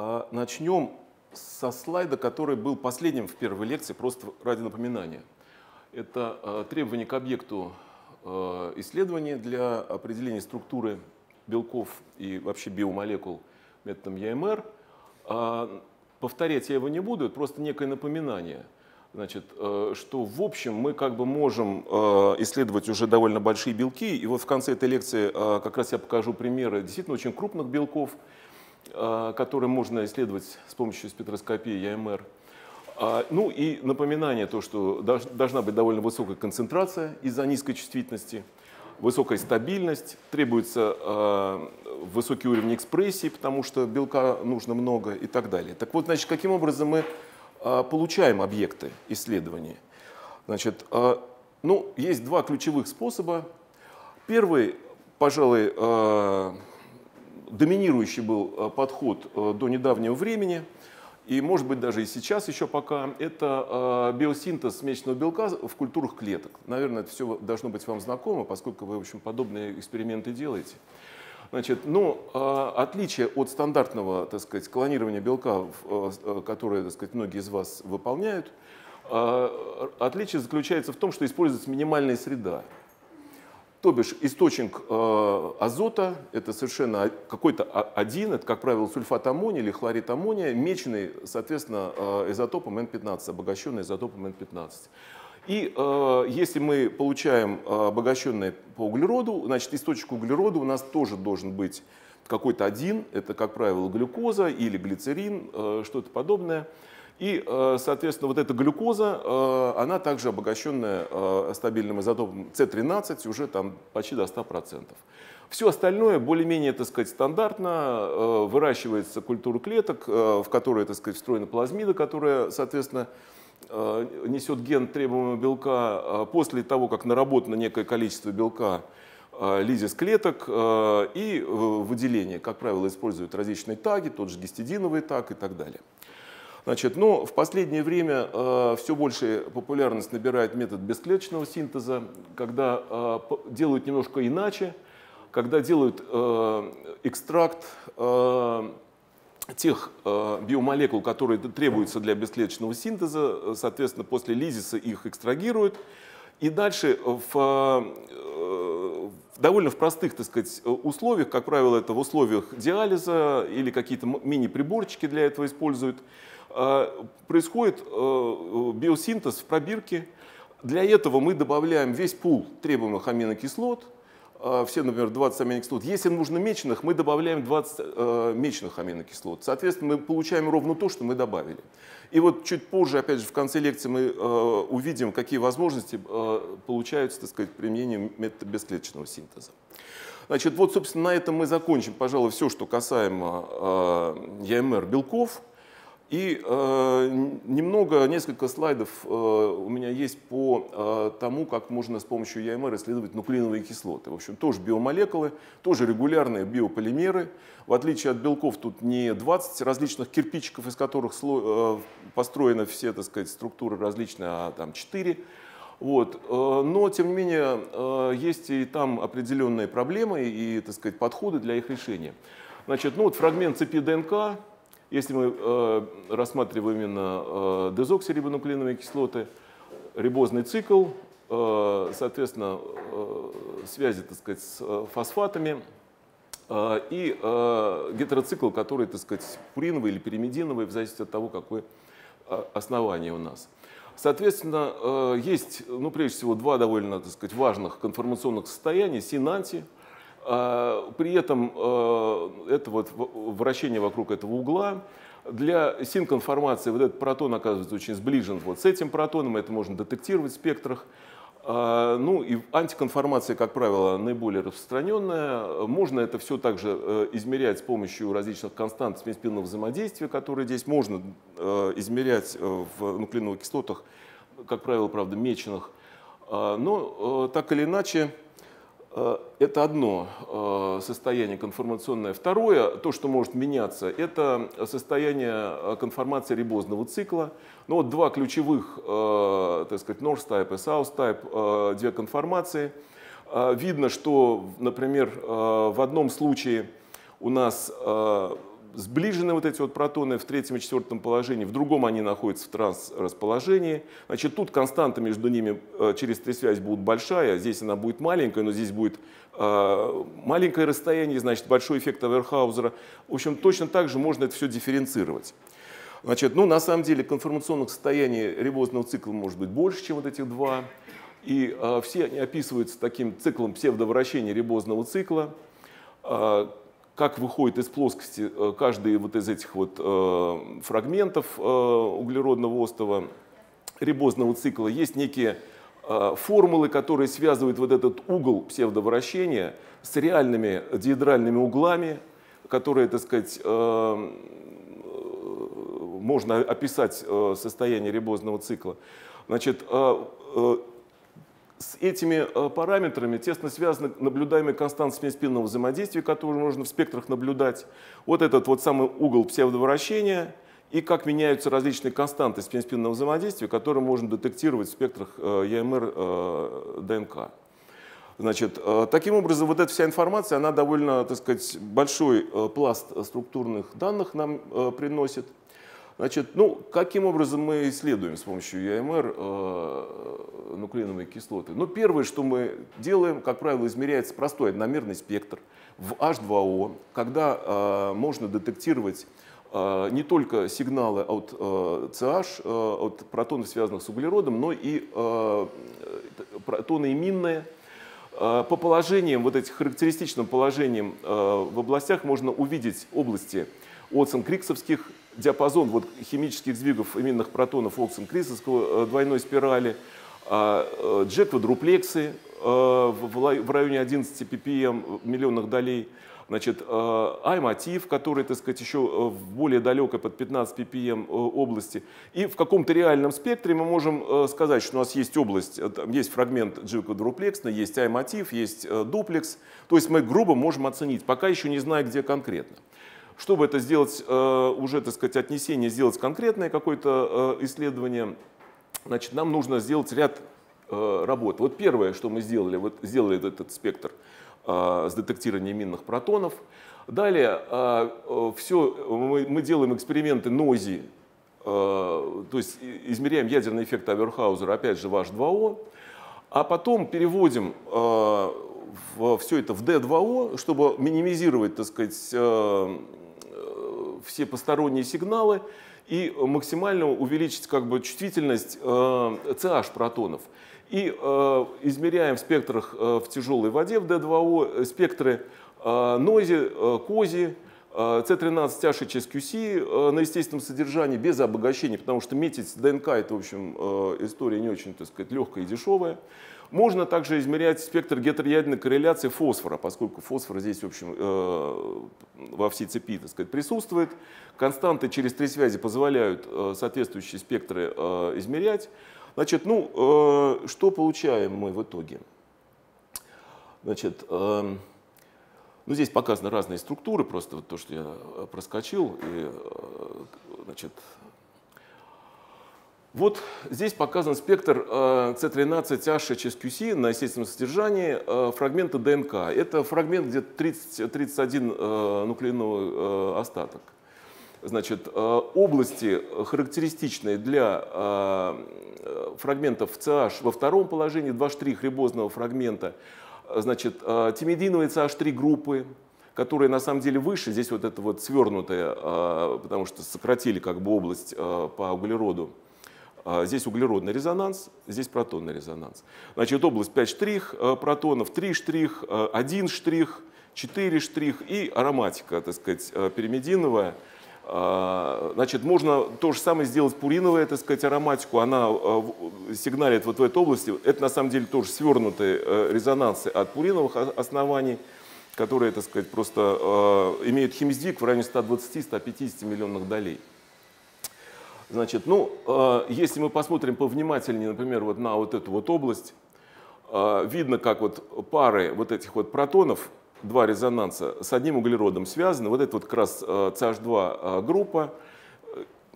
А начнем со слайда, который был последним в первой лекции, просто ради напоминания. Это а, требования к объекту а, исследования для определения структуры белков и вообще биомолекул методом ЯМР. Повторять я его не буду, это просто некое напоминание – Значит, что в общем мы как бы можем исследовать уже довольно большие белки. И вот в конце этой лекции как раз я покажу примеры действительно очень крупных белков, которые можно исследовать с помощью спектроскопии ЯМР. А, ну и напоминание то, что должна быть довольно высокая концентрация из-за низкой чувствительности, высокая стабильность, требуется высокий уровень экспрессии, потому что белка нужно много и так далее. Так вот, значит, каким образом мы а, получаем объекты исследования. Значит, а, ну, есть два ключевых способа. Первый, пожалуй, а, доминирующий был подход до недавнего времени, и, может быть, даже и сейчас еще пока, это биосинтез смесочного белка в культурах клеток. Наверное, это все должно быть вам знакомо, поскольку вы, в общем, подобные эксперименты делаете. Значит, но э, отличие от стандартного, так сказать, клонирования белка, э, которое, так сказать, многие из вас выполняют, э, отличие заключается в том, что используется минимальная среда. То бишь источник э, азота – это совершенно какой-то один, это, как правило, сульфат аммония или хлорид аммония, меченный, соответственно, э, изотопом N15, обогащенный изотопом N15. И э, если мы получаем э, обогащенное по углероду, значит источник углерода у нас тоже должен быть какой-то один, это, как правило, глюкоза или глицерин, э, что-то подобное. И, э, соответственно, вот эта глюкоза, э, она также обогащенная э, стабильным изотопом С13 уже там почти до 100%. Все остальное более-менее, так сказать, стандартно, выращивается культура клеток, в которой, так сказать, встроена плазмида, которая, соответственно, несет ген требуемого белка после того, как наработано некое количество белка лизис клеток и выделение. Как правило, используют различные таги, тот же гистидиновый таг и так далее. Значит, но в последнее время э, все больше популярность набирает метод бесклеточного синтеза, когда э, делают немножко иначе, когда делают э, экстракт тех э, биомолекул, которые требуются для бесклеточного синтеза, э, соответственно, после лизиса их экстрагируют. И дальше в, э, довольно в простых так сказать, условиях, как правило, это в условиях диализа или какие-то мини-приборчики для этого используют, происходит биосинтез в пробирке. Для этого мы добавляем весь пул требуемых аминокислот, а, все, например, 20 аминокислот. Если нужно меченых, мы добавляем 20 э, меченых аминокислот. Соответственно, мы получаем ровно то, что мы добавили. И вот чуть позже, опять же, в конце лекции мы э, увидим, какие возможности э, получаются, так сказать, применением метода бесклеточного синтеза. Значит, вот, собственно, на этом мы закончим, пожалуй, все, что касаемо э, ЯМР белков. И э, немного, несколько слайдов э, у меня есть по э, тому, как можно с помощью ЯМР исследовать нуклеиновые кислоты. В общем, тоже биомолекулы, тоже регулярные биополимеры. В отличие от белков, тут не 20 различных кирпичиков, из которых слой, э, построены все, так сказать, структуры различные, а там 4. Вот. Э, но, тем не менее, э, есть и там определенные проблемы и, так сказать, подходы для их решения. Значит, ну вот фрагмент цепи ДНК, если мы э, рассматриваем именно э, дезоксирибонуклеиновые кислоты, рибозный цикл, э, соответственно, э, связи так сказать, с э, фосфатами, э, и э, гетероцикл, который, так сказать, пуриновый или пиримидиновый, в зависимости от того, какое э, основание у нас. Соответственно, э, есть, ну, прежде всего, два довольно так сказать, важных конформационных состояния, синанти – при этом э, это вот вращение вокруг этого угла, для синконформации вот этот протон оказывается очень сближен вот с этим протоном, это можно детектировать в спектрах. А, ну и антиконформация, как правило, наиболее распространенная. Можно это все также э, измерять с помощью различных констант смеспинного взаимодействия, которые здесь можно э, измерять в нуклеиновых кислотах, как правило, правда, меченых. А, но так или иначе, это одно э, состояние конформационное. Второе, то, что может меняться, это состояние э, конформации рибозного цикла. Ну, вот два ключевых, так сказать, North Type и South Type, две конформации. Видно, что, например, в одном случае у нас сближены вот эти вот протоны в третьем и четвертом положении, в другом они находятся в транс-расположении. Значит, тут константа между ними э, через три связи будет большая, здесь она будет маленькая, но здесь будет э, маленькое расстояние, значит, большой эффект Аверхаузера. В общем, точно так же можно это все дифференцировать. Значит, ну, на самом деле, конформационных состояний рибозного цикла может быть больше, чем вот этих два. И э, все они описываются таким циклом псевдовращения рибозного цикла. Э, как выходит из плоскости э, каждый вот из этих вот э, фрагментов э, углеродного остова рибозного цикла. Есть некие формулы, которые связывают вот этот угол псевдовращения с реальными диэдральными углами, которые, так сказать, можно описать состояние рибозного цикла. Значит, с этими э, параметрами тесно связаны наблюдаемые константы спинного взаимодействия, которые можно в спектрах наблюдать. Вот этот вот самый угол псевдовращения и как меняются различные константы спинного взаимодействия, которые можно детектировать в спектрах э, ЯМР э, ДНК. Значит, таким образом, вот эта вся информация, она довольно, так сказать, большой пласт структурных данных нам приносит. Значит, ну, каким образом мы исследуем с помощью ЯМР э, нуклеиновые кислоты? Ну, первое, что мы делаем, как правило, измеряется простой одномерный спектр в H2O, когда э, можно детектировать э, не только сигналы от э, CH, э, от протонов, связанных с углеродом, но и э, протоны иминные. Э, по положениям, вот этих характеристичным положениям э, в областях можно увидеть области Отсон-Криксовских диапазон вот, химических сдвигов именных протонов Оксен-Крисовского э, двойной спирали, а, э, э, в районе 11 ppm миллионных долей, значит, ай-мотив, который, так сказать, еще в более далекой под 15 ppm области. И в каком-то реальном спектре мы можем сказать, что у нас есть область, есть фрагмент G-квадруплексный, есть ай-мотив, есть дуплекс. То есть мы грубо можем оценить, пока еще не зная, где конкретно. Чтобы это сделать, э, уже, так сказать, отнесение, сделать конкретное какое-то э, исследование, значит, нам нужно сделать ряд э, работ. Вот первое, что мы сделали, вот сделали этот спектр с детектированием минных протонов. Далее все, мы, делаем эксперименты нози, то есть измеряем ядерный эффект Аверхаузера, опять же, в H2O, а потом переводим все это в D2O, чтобы минимизировать, так сказать, все посторонние сигналы и максимально увеличить как бы, чувствительность CH э, протонов. И э, измеряем в спектрах э, в тяжелой воде в D2O спектры нози, кози, C13 HHSQC на естественном содержании без обогащения, потому что метить ДНК это, в общем, история не очень, так сказать, легкая и дешевая. Можно также измерять спектр гетероядерной корреляции фосфора, поскольку фосфор здесь, в общем, э, во всей цепи так сказать, присутствует. Константы через три связи позволяют э, соответствующие спектры э, измерять. Значит, ну, что получаем мы в итоге? Значит, ну, здесь показаны разные структуры, просто вот то, что я проскочил. И, значит, вот здесь показан спектр C13HHSQC на естественном содержании э, фрагмента ДНК. Это фрагмент где-то 30, 31 э, нуклеиновый э, остаток. Значит, области, характеристичные для фрагментов CH во втором положении, два штрих рибозного фрагмента, значит, тимидиновые CH3 группы, которые на самом деле выше, здесь вот это вот свернутое, потому что сократили как бы область по углероду, а, здесь углеродный резонанс, здесь протонный резонанс. Значит, область 5 штрих э, протонов, 3 штрих, 1 э, штрих, 4 штрих и ароматика, так сказать, э, пиримидиновая. А, значит, можно то же самое сделать пуриновая, так сказать, ароматику. Она сигналит вот в этой области. Это на самом деле тоже свернутые резонансы от пуриновых оснований, которые, так сказать, просто имеют химсдвиг в районе 120-150 миллионных долей. Значит, ну, э, если мы посмотрим повнимательнее, например, вот на вот эту вот область, э, видно, как вот пары вот этих вот протонов, два резонанса с одним углеродом связаны. Вот это вот как раз CH2 э, группа.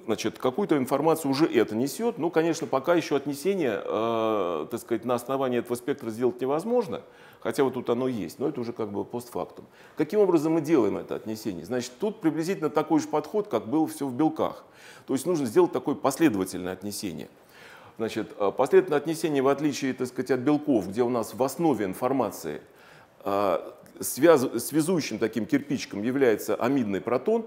Значит, какую-то информацию уже это несет. Ну, конечно, пока еще отнесение, э, так сказать, на основании этого спектра сделать невозможно, хотя вот тут оно есть, но это уже как бы постфактум. Каким образом мы делаем это отнесение? Значит, тут приблизительно такой же подход, как был все в белках. То есть нужно сделать такое последовательное отнесение. Значит, э, последовательное отнесение, в отличие, так сказать, от белков, где у нас в основе информации э, связ, связующим таким кирпичиком является амидный протон,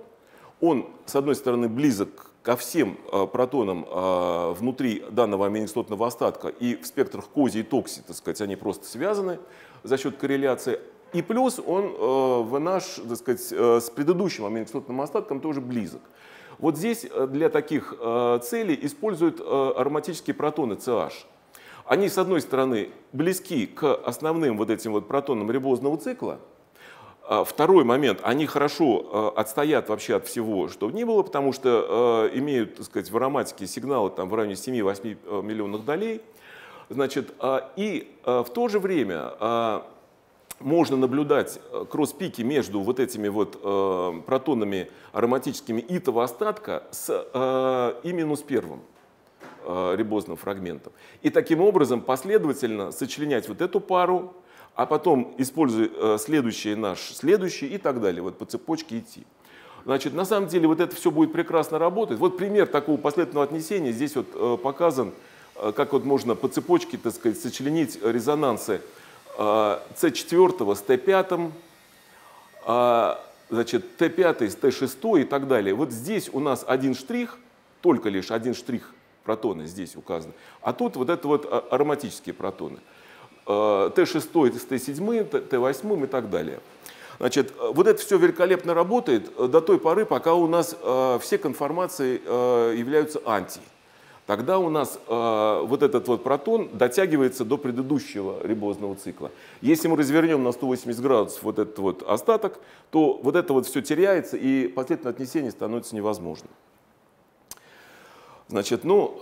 он, с одной стороны, близок ко всем э, протонам э, внутри данного аминокислотного остатка, и в спектрах кози и токси, так сказать, они просто связаны за счет корреляции. И плюс он э, в наш, так сказать, с предыдущим аминокислотным остатком тоже близок. Вот здесь для таких целей используют ароматические протоны CH. Они, с одной стороны, близки к основным вот этим вот протонам рибозного цикла, Второй момент, они хорошо э, отстоят вообще от всего, что ни было, потому что э, имеют, так сказать, в ароматике сигналы там, в районе 7-8 э, миллионных долей. Значит, а, и в то же время а, можно наблюдать кросс-пики между вот этими вот протонами ароматическими итого остатка с и минус первым рибозным фрагментом. И таким образом последовательно сочленять вот эту пару а потом используй э, следующий наш, следующий и так далее, вот по цепочке идти. Значит, на самом деле вот это все будет прекрасно работать. Вот пример такого последовательного отнесения здесь вот э, показан, э, как вот можно по цепочке, так сказать, сочленить резонансы C4 с T5, значит, T5 с T6 и так далее. Вот здесь у нас один штрих, только лишь один штрих протоны здесь указаны, а тут вот это вот ароматические протоны. Т6, Т7, Т8 и так далее. Значит, вот это все великолепно работает до той поры, пока у нас э, все конформации э, являются анти. Тогда у нас э, вот этот вот протон дотягивается до предыдущего рибозного цикла. Если мы развернем на 180 градусов вот этот вот остаток, то вот это вот все теряется, и последовательное отнесение становится невозможным. Значит, ну,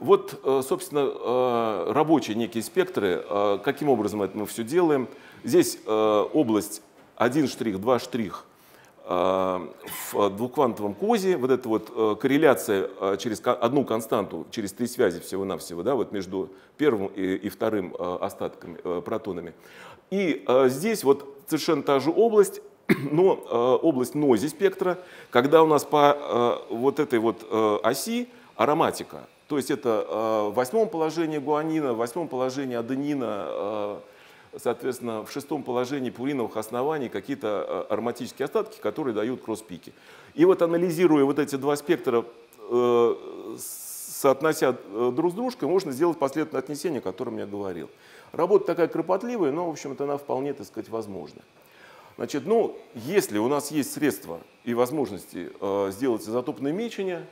вот, э, собственно, э, рабочие некие спектры. Э, каким образом это мы все делаем? Здесь область 1 штрих, 2 штрих в двухквантовом козе. Вот эта вот корреляция через одну константу, через три связи всего-навсего, да, вот между первым и вторым остатками, протонами. И здесь вот совершенно та же область, но область нози спектра, когда у нас по вот этой вот оси ароматика то есть это э, в восьмом положении гуанина, в восьмом положении аденина, э, соответственно, в шестом положении пуриновых оснований какие-то э, ароматические остатки, которые дают кросс-пики. И вот анализируя вот эти два спектра, соотнося друг с дружкой, можно сделать последовательное отнесение, о котором я говорил. Работа такая кропотливая, но, в общем-то, она вполне, так сказать, возможна. Значит, ну, если у нас есть средства и возможности э, сделать изотопное мечение,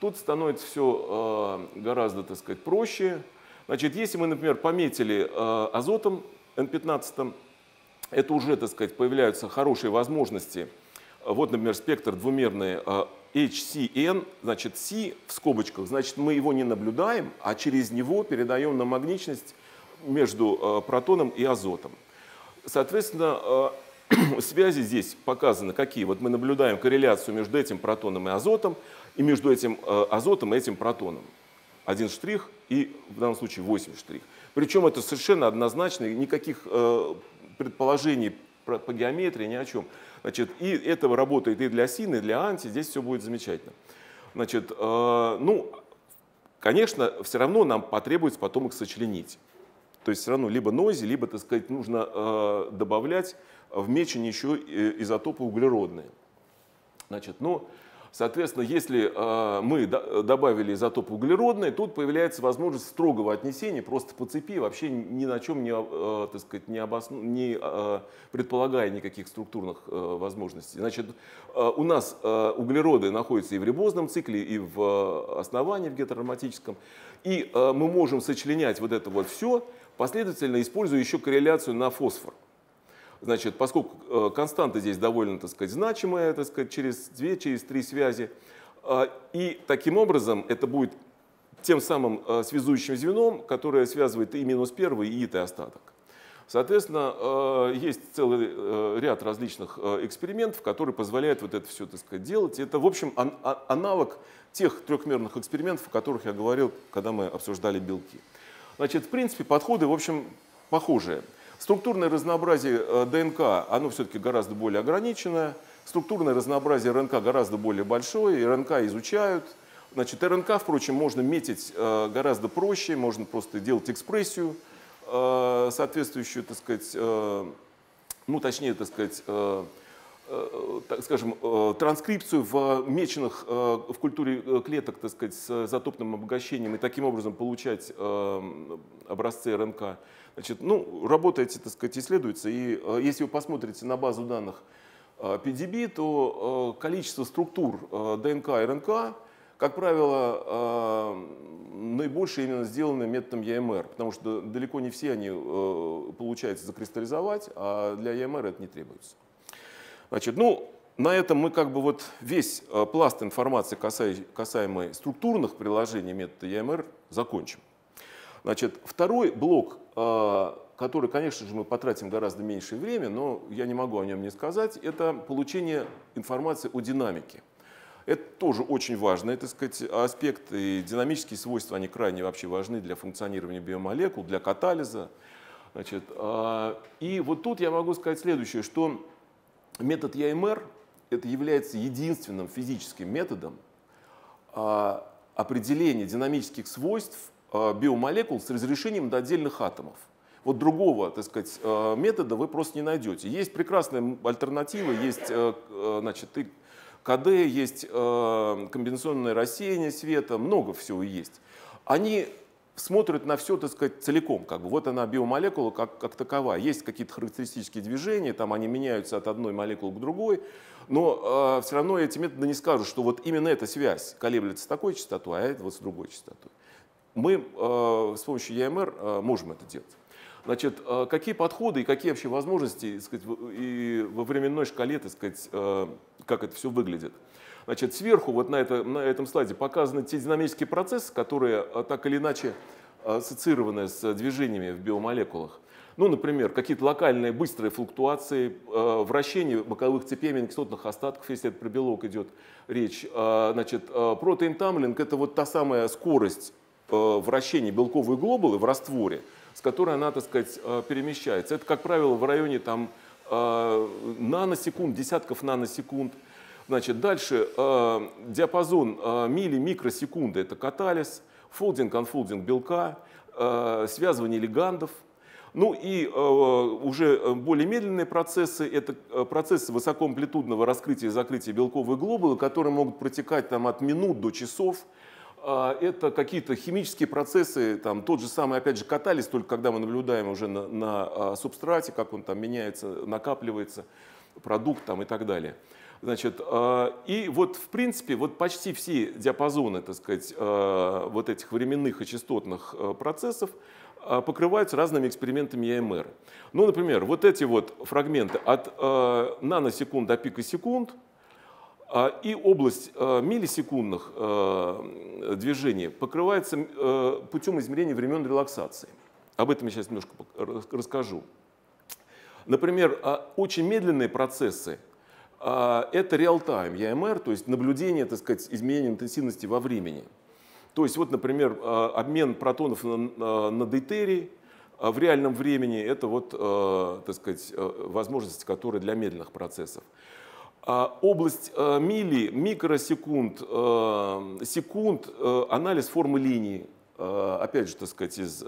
Тут становится все э, гораздо, так сказать, проще. Значит, если мы, например, пометили э, азотом N15, это уже, так сказать, появляются хорошие возможности. Вот, например, спектр двумерный э, HCN, значит, C в скобочках, значит, мы его не наблюдаем, а через него передаем на магничность между протоном и азотом. Соответственно, связи здесь показаны какие. Вот мы наблюдаем корреляцию между этим протоном и азотом, и между этим э, азотом и этим протоном. Один штрих и в данном случае 8 штрих. Причем это совершенно однозначно, никаких э, предположений по геометрии, ни о чем. Значит, и это работает и для син, и для анти, здесь все будет замечательно. Значит, э, ну, конечно, все равно нам потребуется потом их сочленить. То есть все равно либо нози, либо, так сказать, нужно добавлять в мечень еще изотопы углеродные. Значит, ну, Соответственно, если э, мы добавили изотоп углеродный, тут появляется возможность строгого отнесения просто по цепи, вообще ни на чем не, э, так сказать, не, обосну, не э, предполагая никаких структурных возможностей. Значит, у нас углероды находятся и в рибозном цикле, и в основании, в гетероароматическом. И мы можем сочленять вот это вот все, последовательно используя еще корреляцию на фосфор. Значит, поскольку э, константа здесь довольно, так сказать, значимая, так сказать, через две, через три связи, э, и таким образом это будет тем самым э, связующим звеном, которое связывает и минус первый, и и остаток. Соответственно, есть целый ряд различных экспериментов, которые позволяют вот это все так сказать, делать. Это, в общем, а, аналог тех трехмерных экспериментов, о которых я говорил, когда мы обсуждали белки. Значит, в принципе, подходы, в общем, похожие. Структурное разнообразие ДНК, оно все-таки гораздо более ограниченное. Структурное разнообразие РНК гораздо более большое. И РНК изучают. Значит, РНК, впрочем, можно метить гораздо проще, можно просто делать экспрессию Э, соответствующую, так сказать, э, ну, точнее, так сказать, э, так скажем, транскрипцию в меченных в культуре клеток, так сказать, с затопным обогащением и таким образом получать образцы РНК. Значит, ну, работа эти, так сказать, исследуется. И если вы посмотрите на базу данных PDB, то количество структур ДНК и РНК как правило, э, наибольшее именно сделаны методом ЕМР, потому что далеко не все они э, получается закристаллизовать, а для ЕМР это не требуется. Значит, ну, на этом мы как бы вот весь э, пласт информации, касаемый структурных приложений метода ЕМР, закончим. Значит, второй блок, который, конечно же, мы потратим гораздо меньше времени, но я не могу о нем не сказать, это получение информации о динамике. Это тоже очень важный так сказать, аспект, и динамические свойства, они крайне вообще важны для функционирования биомолекул, для катализа. Значит, а, и вот тут я могу сказать следующее, что метод ЯМР это является единственным физическим методом а, определения динамических свойств а, биомолекул с разрешением до отдельных атомов. Вот другого, так сказать, метода вы просто не найдете. Есть прекрасная альтернатива, есть значит, и КД, есть э, комбинационное рассеяние света, много всего есть. Они смотрят на все, так сказать, целиком. Как бы. Вот она биомолекула как, как такова. Есть какие-то характеристические движения, там они меняются от одной молекулы к другой, но э, все равно эти методы не скажут, что вот именно эта связь колеблется с такой частотой, а это вот с другой частотой. Мы э, с помощью ЯМР э, можем это делать. Значит, э, какие подходы и какие вообще возможности так сказать, и во временной шкале, так сказать, э, как это все выглядит? Значит, сверху вот на, это, на этом слайде показаны те динамические процессы, которые э, так или иначе ассоциированы с движениями в биомолекулах. Ну, например, какие-то локальные быстрые флуктуации, вращение боковых цепей аминокислотных остатков, если это про белок идет речь. Значит, протеинтамлинг – это вот та самая скорость вращения белковой глобулы в растворе, с которой она, так сказать, э, перемещается. Это, как правило, в районе там, э, наносекунд, десятков наносекунд. Значит, дальше э, диапазон милли-микросекунды – это катализ, folding-unfolding белка, связывание лигандов. Ну и уже более медленные процессы – это процессы высокоамплитудного раскрытия и закрытия белковой глобулы, которые могут протекать там, от минут до часов – а, это какие-то химические процессы, там, тот же самый, опять же, катализ, только когда мы наблюдаем уже на, на а, субстрате, как он там меняется, накапливается, продукт там, и так далее. Значит, а, и вот, в принципе, вот почти все диапазоны, так сказать, вот этих временных и частотных процессов покрываются разными экспериментами ЯМР. Ну, например, вот эти вот фрагменты от наносекунд до пикосекунд – и область миллисекундных движений покрывается путем измерения времен релаксации. Об этом я сейчас немножко расскажу. Например, очень медленные процессы – это реал-тайм, EMR, то есть наблюдение, так сказать, изменения интенсивности во времени. То есть, вот, например, обмен протонов на, на дейтерий в реальном времени – это вот, так сказать, возможности, которые для медленных процессов. А, область мили, микросекунд, секунд, анализ формы линии, опять же, так сказать, из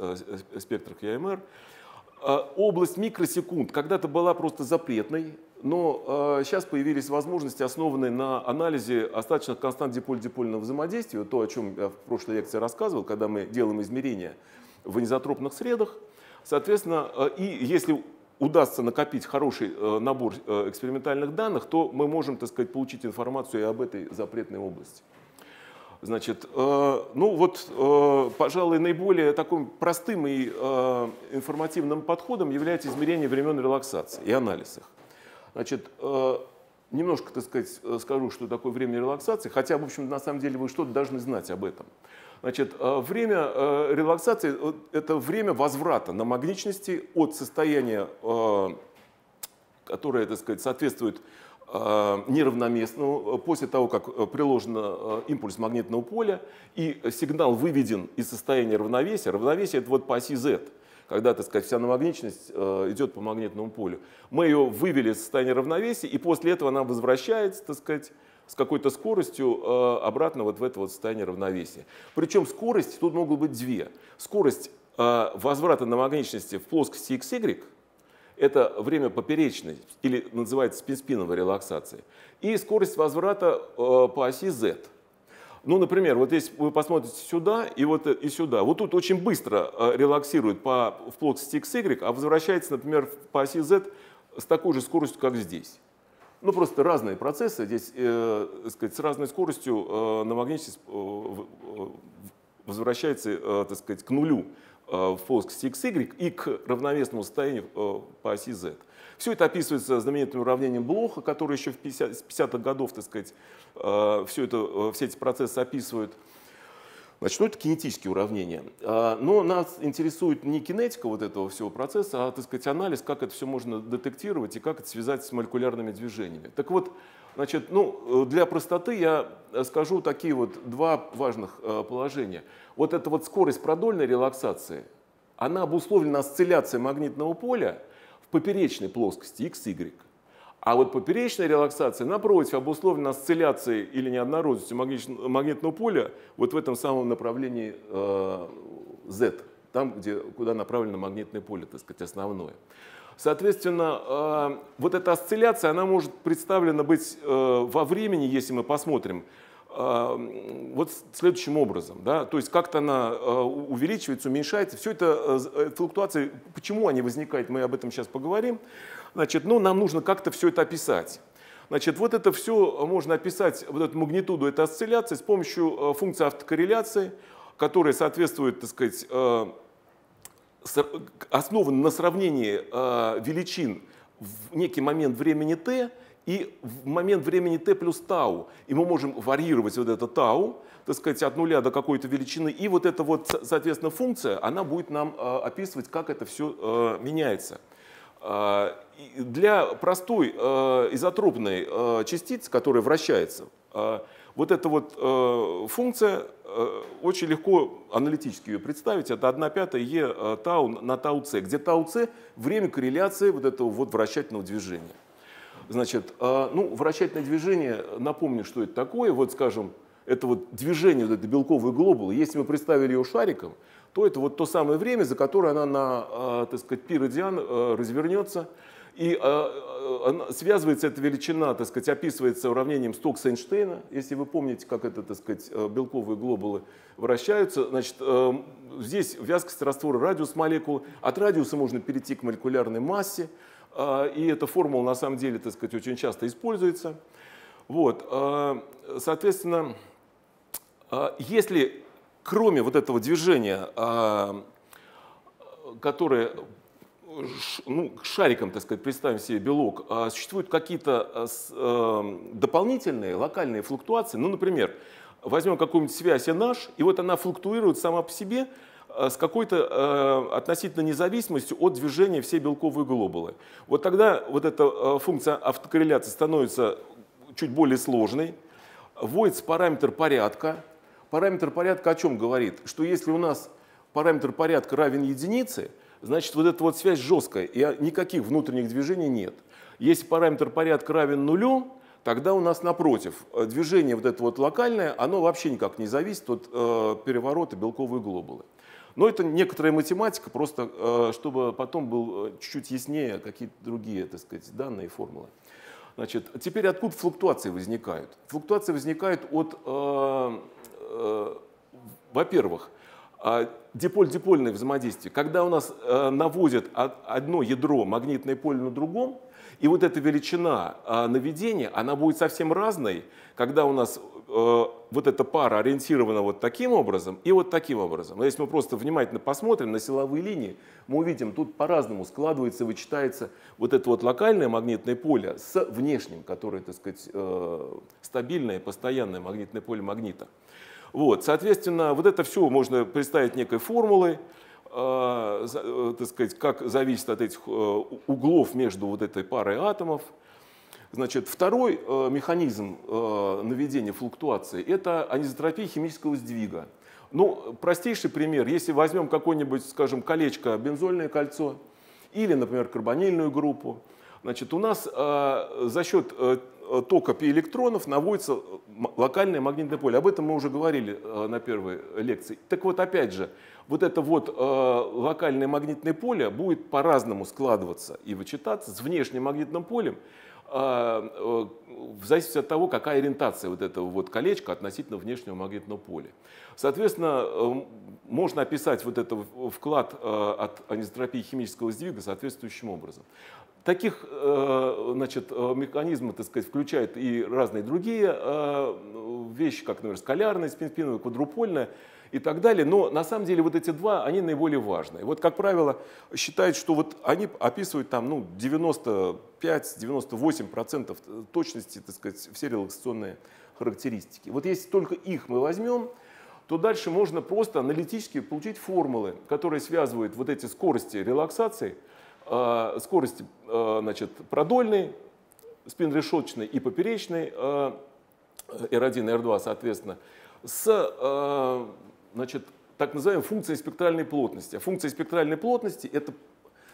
спектра КМР. Область микросекунд когда-то была просто запретной, но сейчас появились возможности, основанные на анализе остаточных констант диполь-дипольного взаимодействия, то, о чем я в прошлой лекции рассказывал, когда мы делаем измерения в анизотропных средах. Соответственно, и если удастся накопить хороший э, набор э, экспериментальных данных, то мы можем, так сказать, получить информацию и об этой запретной области. Значит, э, ну вот, пожалуй, наиболее таким простым и информативным подходом является измерение времен релаксации и анализ их. Значит, немножко, так сказать, скажу, что такое время релаксации, хотя, в общем, на самом деле вы что-то должны знать об этом. Значит, э, время э, релаксации – это время возврата на магничности от состояния, которое, так сказать, соответствует неравноместному, после того, как приложен импульс магнитного поля и сигнал выведен из состояния равновесия. Равновесие – это вот по оси Z – когда, так сказать, вся намагничность э, идет по магнитному полю. Мы ее вывели из состояния равновесия, и после этого она возвращается, так сказать, с какой-то скоростью э, обратно вот в это вот состояние равновесия. Причем скорости тут могут быть две. Скорость э, возврата на магничности в плоскости XY – это время поперечной, или называется спин-спиновой релаксации, и скорость возврата по оси Z – ну, например, вот если вы посмотрите сюда и вот и сюда, вот тут очень быстро э, релаксирует по, в плоскости XY, а возвращается, например, по оси Z с такой же скоростью, как здесь. Ну, просто разные процессы, здесь, э, сказать, с разной скоростью э, намагничность э, возвращается, э, так сказать, к нулю э, в плоскости XY и к равновесному состоянию э, по оси Z. Все это описывается знаменитым уравнением Блоха, который еще в 50, 50-х годов, так сказать, э, все, это, э, все эти процессы описывают. Значит, ну, это кинетические уравнения. А, но нас интересует не кинетика вот этого всего процесса, а, так сказать, анализ, как это все можно детектировать и как это связать с молекулярными движениями. Так вот, значит, ну, для простоты я скажу такие вот два важных э, положения. Вот эта вот скорость продольной релаксации, она обусловлена осцилляцией магнитного поля, поперечной плоскости XY. А вот поперечная релаксация, напротив, обусловлена осцилляцией или неоднородностью магнитного поля вот в этом самом направлении э, Z, там, где, куда направлено магнитное поле, так сказать, основное. Соответственно, э, вот эта осцилляция, она может представлена быть э, во времени, если мы посмотрим, вот следующим образом. Да? То есть как-то она э, увеличивается, уменьшается. Все это э, флуктуации, почему они возникают, мы об этом сейчас поговорим. Значит, ну, нам нужно как-то все это описать. Значит, вот это все можно описать, вот эту магнитуду этой осцилляции с помощью функции автокорреляции, которая соответствует, так сказать, основана на сравнении величин в некий момент времени t и в момент времени t плюс тау, и мы можем варьировать вот это тау, так сказать, от нуля до какой-то величины, и вот эта вот, соответственно, функция, она будет нам э, описывать, как это все э, меняется. Э, для простой изотропной частицы, которая вращается, вот эта вот функция, очень легко аналитически ее представить, это 1 пятая э, тау на тау c, где тау c время корреляции вот этого вот вращательного движения. Значит, а, ну, вращательное движение, напомню, что это такое. Вот, скажем, это вот движение, вот это белковые глобулы. Если мы представили ее шариком, то это вот то самое время, за которое она на, а, так сказать, пи радиан а, развернется. И связывается эта величина, так сказать, описывается уравнением Стокса-Эйнштейна. Если вы помните, как это, так сказать, белковые глобулы вращаются, значит, здесь вязкость раствора радиус молекул. От радиуса можно перейти к молекулярной массе. А, и эта формула на самом деле, так сказать, очень часто используется. Вот, а, соответственно, а, если кроме вот этого движения, которое ну, шариком, так сказать, представим себе белок, существуют какие-то дополнительные локальные флуктуации. Ну, например, возьмем какую-нибудь связь NH, и вот она флуктуирует сама по себе, с какой-то э, относительно независимостью от движения всей белковой глобулы. Вот тогда вот эта э, функция автокорреляции становится чуть более сложной. Вводится параметр порядка. Параметр порядка о чем говорит? Что если у нас параметр порядка равен единице, значит вот эта вот связь жесткая, и никаких внутренних движений нет. Если параметр порядка равен нулю, тогда у нас напротив, движение вот это вот локальное, оно вообще никак не зависит от э, переворота белковой глобулы. Но это некоторая математика, просто э, чтобы потом был э, чуть-чуть яснее какие-то другие, так сказать, данные формулы. Значит, теперь откуда флуктуации возникают? Флуктуации возникают от, э, э, во-первых, э, диполь-дипольное взаимодействие. Когда у нас э, наводят одно ядро магнитное поле на другом, и вот эта величина э, наведения, она будет совсем разной, когда у нас Э, вот эта пара ориентирована вот таким образом и вот таким образом. Но если мы просто внимательно посмотрим на силовые линии, мы увидим, тут по-разному складывается, вычитается вот это вот локальное магнитное поле с внешним, которое, так сказать, э, стабильное, постоянное магнитное поле магнита. Вот, соответственно, вот это все можно представить некой формулой, так сказать, как зависит от этих э, углов между вот этой парой атомов. Значит, второй э, механизм э, наведения флуктуации – это анизотропия химического сдвига. Ну, простейший пример, если возьмем какое-нибудь, скажем, колечко, бензольное кольцо, или, например, карбонильную группу, значит, у нас э, за счет э, тока пи-электронов наводится локальное магнитное поле. Об этом мы уже говорили э, на первой лекции. Так вот, опять же, вот это вот э, локальное магнитное поле будет по-разному складываться и вычитаться с внешним магнитным полем, э, э, в зависимости от того, какая ориентация вот этого вот колечка относительно внешнего магнитного поля. Соответственно, э, можно описать вот этот вклад э, от анизотропии химического сдвига соответствующим образом. Таких э, значит, механизмов, так сказать, включают и разные другие вещи, как, например, скалярная, спинспиновая, квадрупольная и так далее. Но на самом деле вот эти два, они наиболее важные. Вот, как правило, считают, что вот они описывают там ну, 95-98% точности, так сказать, все релаксационные характеристики. Вот если только их мы возьмем, то дальше можно просто аналитически получить формулы, которые связывают вот эти скорости релаксации, э, скорости э, значит, продольной, спинрешеточной и поперечной, э, R1 и R2, соответственно, с значит, так называемой функцией спектральной плотности. А функция спектральной плотности – это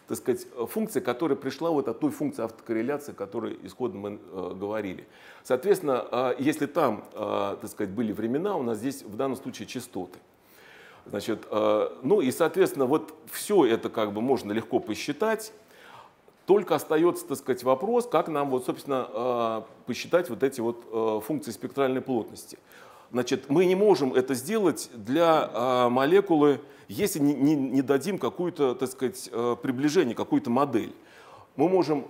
так сказать, функция, которая пришла вот от той функции автокорреляции, о которой исходно мы э, говорили. Соответственно, э, если там, э, так сказать, были времена, у нас здесь в данном случае частоты. Значит, э, ну и, соответственно, вот все это как бы можно легко посчитать. Только остается, так сказать, вопрос, как нам, вот, собственно, э, посчитать вот эти вот э, функции спектральной плотности. Значит, мы не можем это сделать для молекулы, если не, не, дадим какую-то, так сказать, приближение, какую-то модель. Мы можем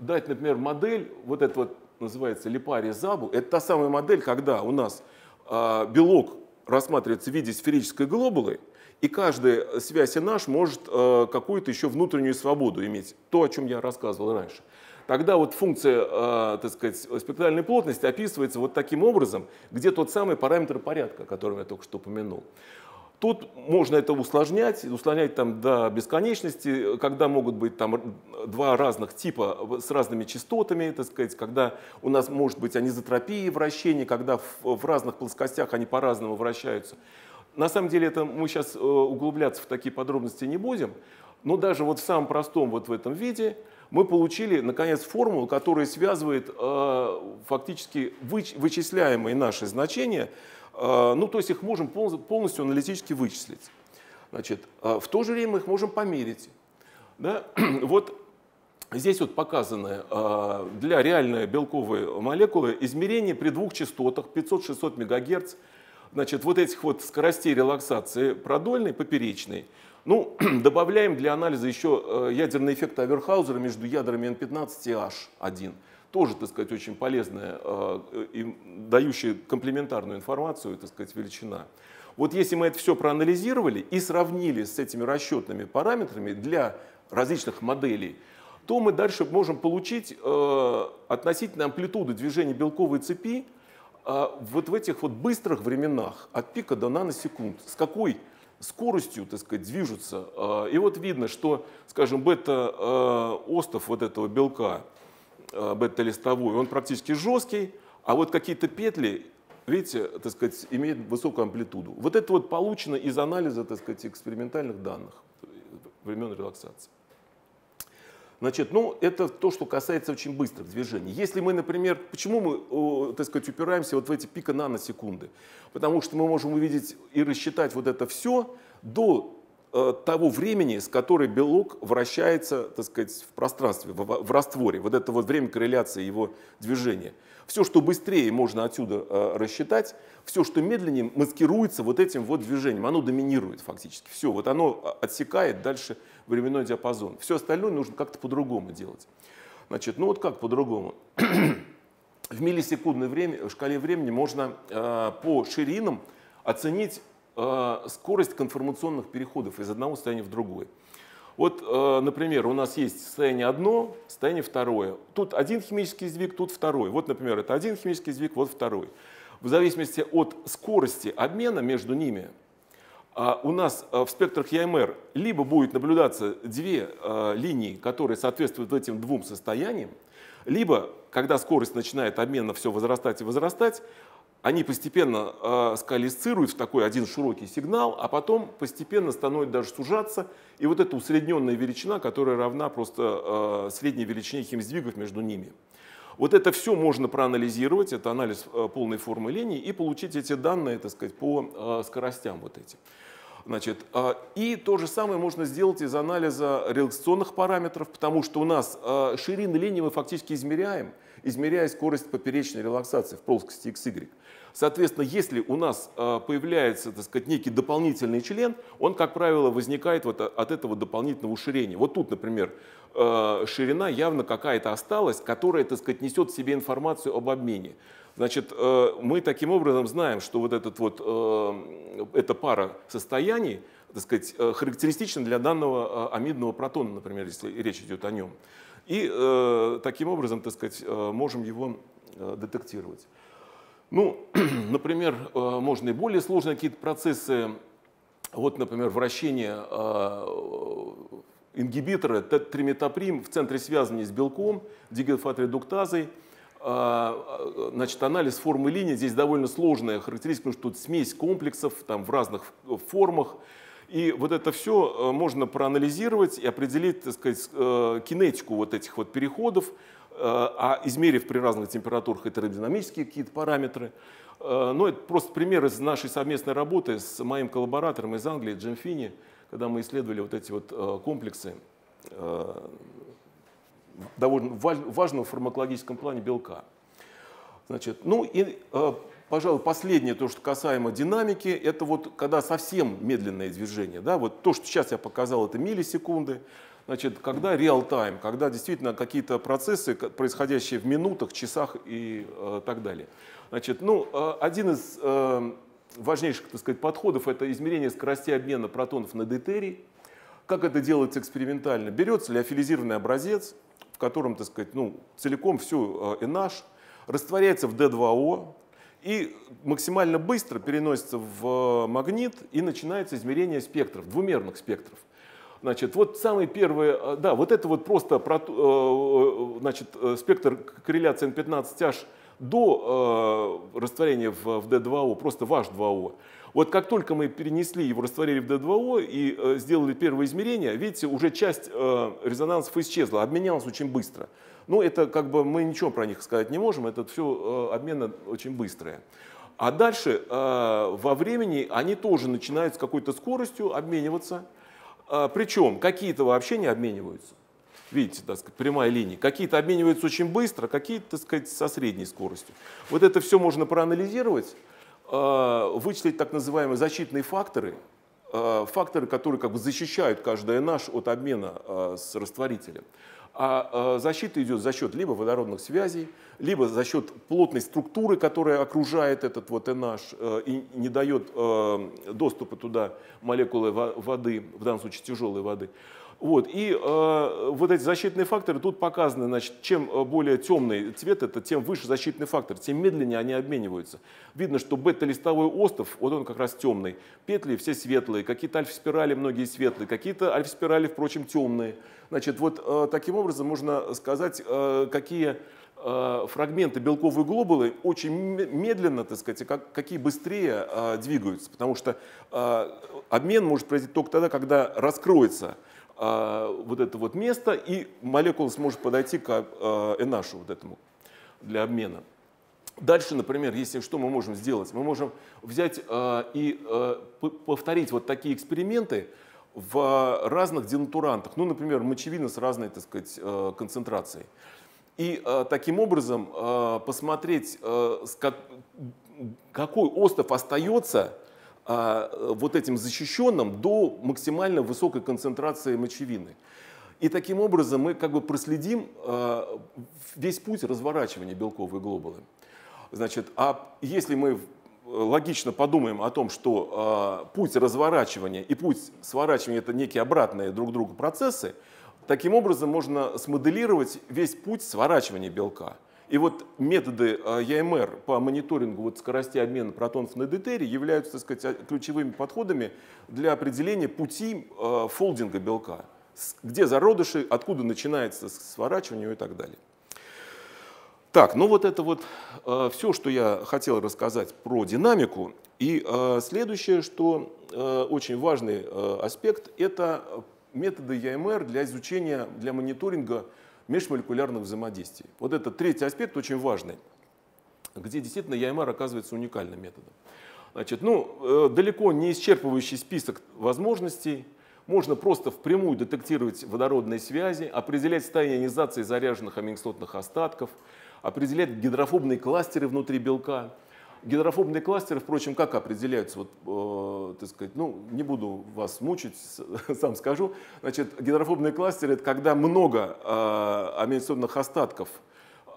дать, например, модель, вот это вот называется липария забу, это та самая модель, когда у нас белок рассматривается в виде сферической глобулы, и каждая связь наш может э, какую-то еще внутреннюю свободу иметь. То, о чем я рассказывал раньше. Тогда вот функция, э, так сказать, спектральной плотности описывается вот таким образом, где тот самый параметр порядка, о котором я только что упомянул. Тут можно это усложнять, усложнять там до бесконечности, когда могут быть там два разных типа с разными частотами, так сказать, когда у нас может быть анизотропия вращения, когда в, разных плоскостях они по-разному вращаются. На самом деле это мы сейчас э, углубляться в такие подробности не будем, но даже вот в самом простом вот в этом виде мы получили, наконец, формулу, которая связывает э, фактически выч, вычисляемые наши значения, ну, то есть их можем полностью аналитически вычислить. Значит, э, в то же время мы их можем померить. Да? Вот здесь вот показаны э, для реальной белковой молекулы измерения при двух частотах 500-600 МГц, значит, вот этих вот скоростей релаксации продольной, поперечной, ну, добавляем для анализа еще э, ядерный эффект Аверхаузера между ядрами N15 и H1. Тоже, так сказать, очень полезная э, и дающая комплементарную информацию, так сказать, величина. Вот если мы это все проанализировали и сравнили с этими расчетными параметрами для различных моделей, то мы дальше можем получить э, относительно амплитуду движения белковой цепи э, вот в этих вот быстрых временах от пика до наносекунд. С какой скоростью, так сказать, движутся. А, и вот видно, что, скажем, бета-остов вот этого белка, бета-листовой, он практически жесткий, а вот какие-то петли, видите, так сказать, имеют высокую амплитуду. Вот это вот получено из анализа, так сказать, экспериментальных данных времен релаксации. Значит, ну, это то, что касается очень быстрых движений. Если мы, например, почему мы, так сказать, упираемся вот в эти пика наносекунды? Потому что мы можем увидеть и рассчитать вот это все до э, того времени, с которой белок вращается, так сказать, в пространстве, в, в растворе. Вот это вот время корреляции его движения. Все, что быстрее можно отсюда э, рассчитать, все, что медленнее, маскируется вот этим вот движением. Оно доминирует фактически. Все, вот оно отсекает дальше временной диапазон. Все остальное нужно как-то по-другому делать. Значит, ну вот как по-другому? В миллисекундной время, в шкале времени можно э, по ширинам оценить э, скорость конформационных переходов из одного состояния в другое. Вот, э, например, у нас есть состояние одно, состояние второе. Тут один химический сдвиг, тут второй. Вот, например, это один химический сдвиг, вот второй. в зависимости от скорости обмена между ними, а у нас в спектрах ЯМР либо будет наблюдаться две линии, которые соответствуют этим двум состояниям, либо, когда скорость начинает обмена все возрастать и возрастать, они постепенно э, скалисцируют в такой один широкий сигнал, а потом постепенно становится даже сужаться. И вот эта усредненная величина, которая равна просто э, средней величине химсдвигов между ними. Вот это все можно проанализировать, это анализ э, полной формы линий, и получить эти данные, так сказать, по э, скоростям вот этим. Значит, э, и то же самое можно сделать из анализа релаксационных параметров, потому что у нас э, ширины линии мы фактически измеряем, измеряя скорость поперечной релаксации в плоскости XY. Соответственно, если у нас э, появляется, так сказать, некий дополнительный член, он, как правило, возникает вот от этого дополнительного уширения. Вот тут, например, э, ширина явно какая-то осталась, которая, так сказать, несет в себе информацию об обмене. Значит, э, мы таким образом знаем, что вот, этот вот эта пара состояний, так сказать, характеристична для данного амидного протона, например, если речь идет о нем. И таким образом, так сказать, можем его детектировать. Ну, например, э, можно и более сложные какие-то процессы, вот, например, вращение э, ингибитора триметаприм в центре связывания с белком, дигельфатредуктазой. Э, значит, анализ формы линии здесь довольно сложная характеристика, потому что тут смесь комплексов там, в разных формах. И вот это все можно проанализировать и определить, так сказать, кинетику вот этих вот переходов, а измерив при разных температурах аэродинамические какие-то параметры. Э, но это просто пример из нашей совместной работы с моим коллаборатором из Англии, Джем Финни, когда мы исследовали вот эти вот э, комплексы довольно важного в фармакологическом плане белка. Значит, ну и, пожалуй, последнее, то, что касаемо динамики, это вот когда совсем медленное движение. Да? Вот то, что сейчас я показал, это миллисекунды. Значит, когда реал-тайм, когда действительно какие-то процессы, происходящие в минутах, часах и э, так далее. Значит, ну, э, один из э, важнейших так сказать, подходов – это измерение скорости обмена протонов на дейтерий. Как это делается экспериментально? Берется лиофилизированный образец, в котором так сказать, ну, целиком все э, NH, растворяется в D2O, и максимально быстро переносится в магнит и начинается измерение спектров, двумерных спектров. Значит, вот самый первый, э, да, вот это вот просто э, э, значит, спектр корреляции N15H до растворения в, в D2O, просто ваш 2O. Вот как только мы перенесли его, растворили в D2O и сделали первое измерение, видите, уже часть резонансов исчезла, обменялась очень быстро. Ну, это как бы мы ничего про них сказать не можем, это все обмены очень быстрые. А дальше во времени они тоже начинают с какой-то скоростью обмениваться. А, Причем какие-то вообще не обмениваются. Видите, так сказать, прямая линия. Какие-то обмениваются очень быстро, какие-то, так сказать, со средней скоростью. Вот это все можно проанализировать, а, вычислить так называемые защитные факторы, а, факторы, которые как бы защищают каждое наш от обмена с растворителем. А защита идет за счет либо водородных связей, либо за счет плотной структуры, которая окружает этот вот NH э, и не дает э, доступа туда молекулы воды, в данном случае тяжелой воды. Вот. И э, вот эти защитные факторы тут показаны, значит, чем более темный цвет, это тем выше защитный фактор, тем медленнее они обмениваются. Видно, что бета-листовой остов, вот он как раз темный, петли все светлые, какие-то альфа-спирали многие светлые, какие-то альфа-спирали, впрочем, темные. Значит, вот э, таким образом можно сказать, э, какие э, фрагменты белковые глобулы очень медленно, так сказать, как, какие быстрее э, двигаются, потому что э, обмен может произойти только тогда, когда раскроется э, вот это вот место, и молекула сможет подойти к э, NH вот этому для обмена. Дальше, например, если что мы можем сделать? Мы можем взять э, и э, повторить вот такие эксперименты в разных денатурантах. Ну, например, мочевина с разной, так сказать, э, концентрацией. И э, таким образом э, посмотреть, э, как, какой остов остается э, вот этим защищенным до максимально высокой концентрации мочевины. И таким образом мы как бы проследим э, весь путь разворачивания белковой глобулы. Значит, а если мы логично подумаем о том, что э, путь разворачивания и путь сворачивания это некие обратные друг другу процессы, Таким образом можно смоделировать весь путь сворачивания белка. И вот методы ЯМР по мониторингу вот скорости обмена протонов на дейтерий являются так сказать, ключевыми подходами для определения пути фолдинга белка. Где зародыши, откуда начинается сворачивание и так далее. Так, ну вот это вот э, все, что я хотел рассказать про динамику. И э, следующее, что э, очень важный э, аспект, это методы ЯМР для изучения, для мониторинга межмолекулярных взаимодействий. Вот это третий аспект очень важный, где действительно ЯМР оказывается уникальным методом. Значит, ну, э, далеко не исчерпывающий список возможностей. Можно просто впрямую детектировать водородные связи, определять состояние ионизации заряженных аминокислотных остатков, определять гидрофобные кластеры внутри белка. Гидрофобные кластеры, впрочем, как определяются? Вот, э, так сказать, ну, не буду вас мучить, сам скажу. Значит, гидрофобные кластеры – это когда много э, аминосомных остатков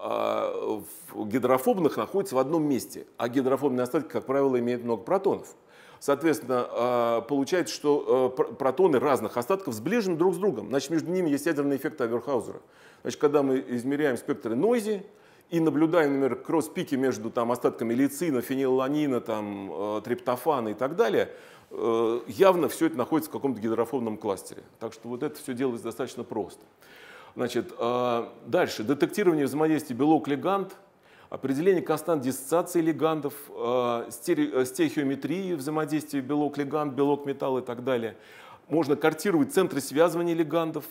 э, гидрофобных находится в одном месте, а гидрофобные остатки, как правило, имеют много протонов. Соответственно, э, получается, что э, протоны разных остатков сближены друг с другом. Значит, между ними есть ядерный эффект Аверхаузера. Значит, когда мы измеряем спектры нойзи, и наблюдаем, например, кросс-пики между там, остатками лицина, фенилланина, там, э, триптофана и так далее, э, явно все это находится в каком-то гидрофобном кластере. Так что вот это все делается достаточно просто. Значит, э, дальше. Детектирование взаимодействия белок-легант, определение констант диссоциации легандов, стехиометрии взаимодействия белок-легант, белок-металл и так далее. Можно картировать центры связывания легандов,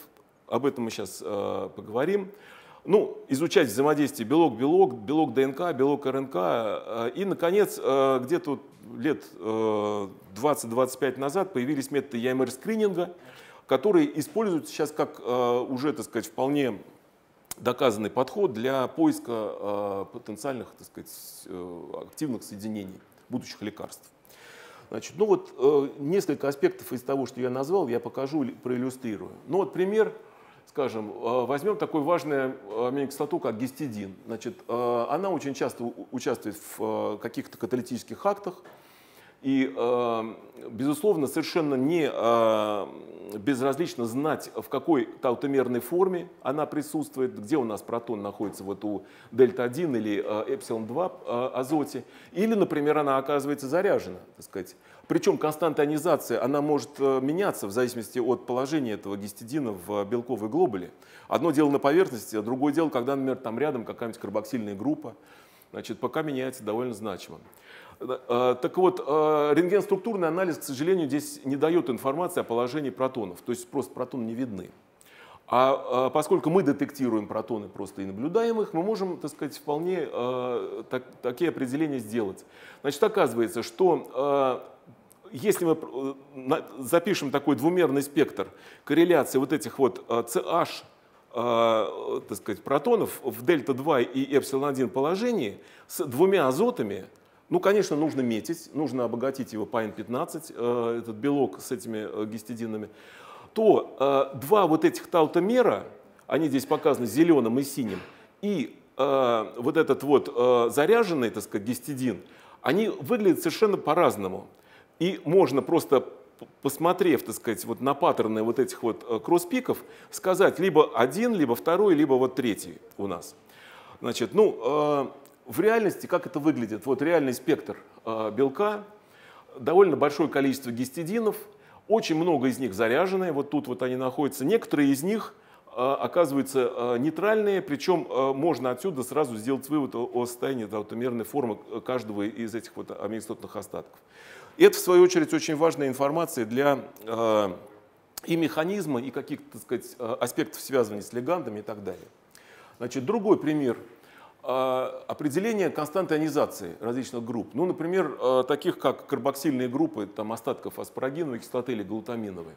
об этом мы сейчас поговорим ну, изучать взаимодействие белок-белок, белок-ДНК, белок-РНК. Э, и, наконец, э, где-то лет 20-25 э, назад появились методы ЯМР-скрининга, которые используются сейчас как уже, так сказать, вполне доказанный подход для поиска потенциальных, так сказать, активных соединений будущих лекарств. Значит, ну вот несколько аспектов из того, что я назвал, я покажу, проиллюстрирую. Ну вот пример – скажем, э, возьмем такую важную э, аминокислоту, как гистидин. Значит, э, она очень часто участвует в каких-то каталитических актах, и, безусловно, совершенно не безразлично знать, в какой таутомерной форме она присутствует, где у нас протон находится вот у дельта-1 или эпсилон-2 азоте, или, например, она оказывается заряжена, так сказать. Причем константа ионизации, она может э, меняться в зависимости от положения этого гистидина в белковой глобуле. Одно дело на поверхности, а другое дело, когда, например, там рядом какая-нибудь карбоксильная группа. Значит, пока меняется довольно значимо. Э, так вот, э, рентгенструктурный анализ, к сожалению, здесь не дает информации о положении протонов. То есть просто протоны не видны. А поскольку мы детектируем протоны просто и наблюдаем их, мы можем, так сказать, вполне так, такие определения сделать. Значит, оказывается, что если мы э, запишем такой двумерный спектр корреляции вот этих вот CH э, так сказать, протонов в дельта-2 и эпсилон-1 положении с двумя азотами, ну, конечно, нужно метить, нужно обогатить его по N15, э, этот белок с этими гистидинами, то два вот этих таутомера, они здесь показаны зеленым и синим, и вот этот вот заряженный, так сказать, гистидин, они выглядят совершенно по-разному. И можно просто посмотрев, так сказать, вот на паттерны вот этих вот э, кросс-пиков, сказать либо один, либо второй, либо вот третий у нас. Значит, ну, э, в реальности как это выглядит? Вот реальный спектр э, белка, довольно большое количество гистидинов, очень много из них заряженные, вот тут вот они находятся. Некоторые из них оказываются нейтральные, причем можно отсюда сразу сделать вывод о состоянии таутомерной формы каждого из этих вот аминокислотных остатков. Это, в свою очередь, очень важная информация для э, и механизма, и каких-то сказать, э, аспектов связывания с легандами и так далее. Значит, другой пример э, определение константы ионизации различных групп. Ну, например, таких как карбоксильные группы там, остатков аспарагиновой кислоты или глутаминовой.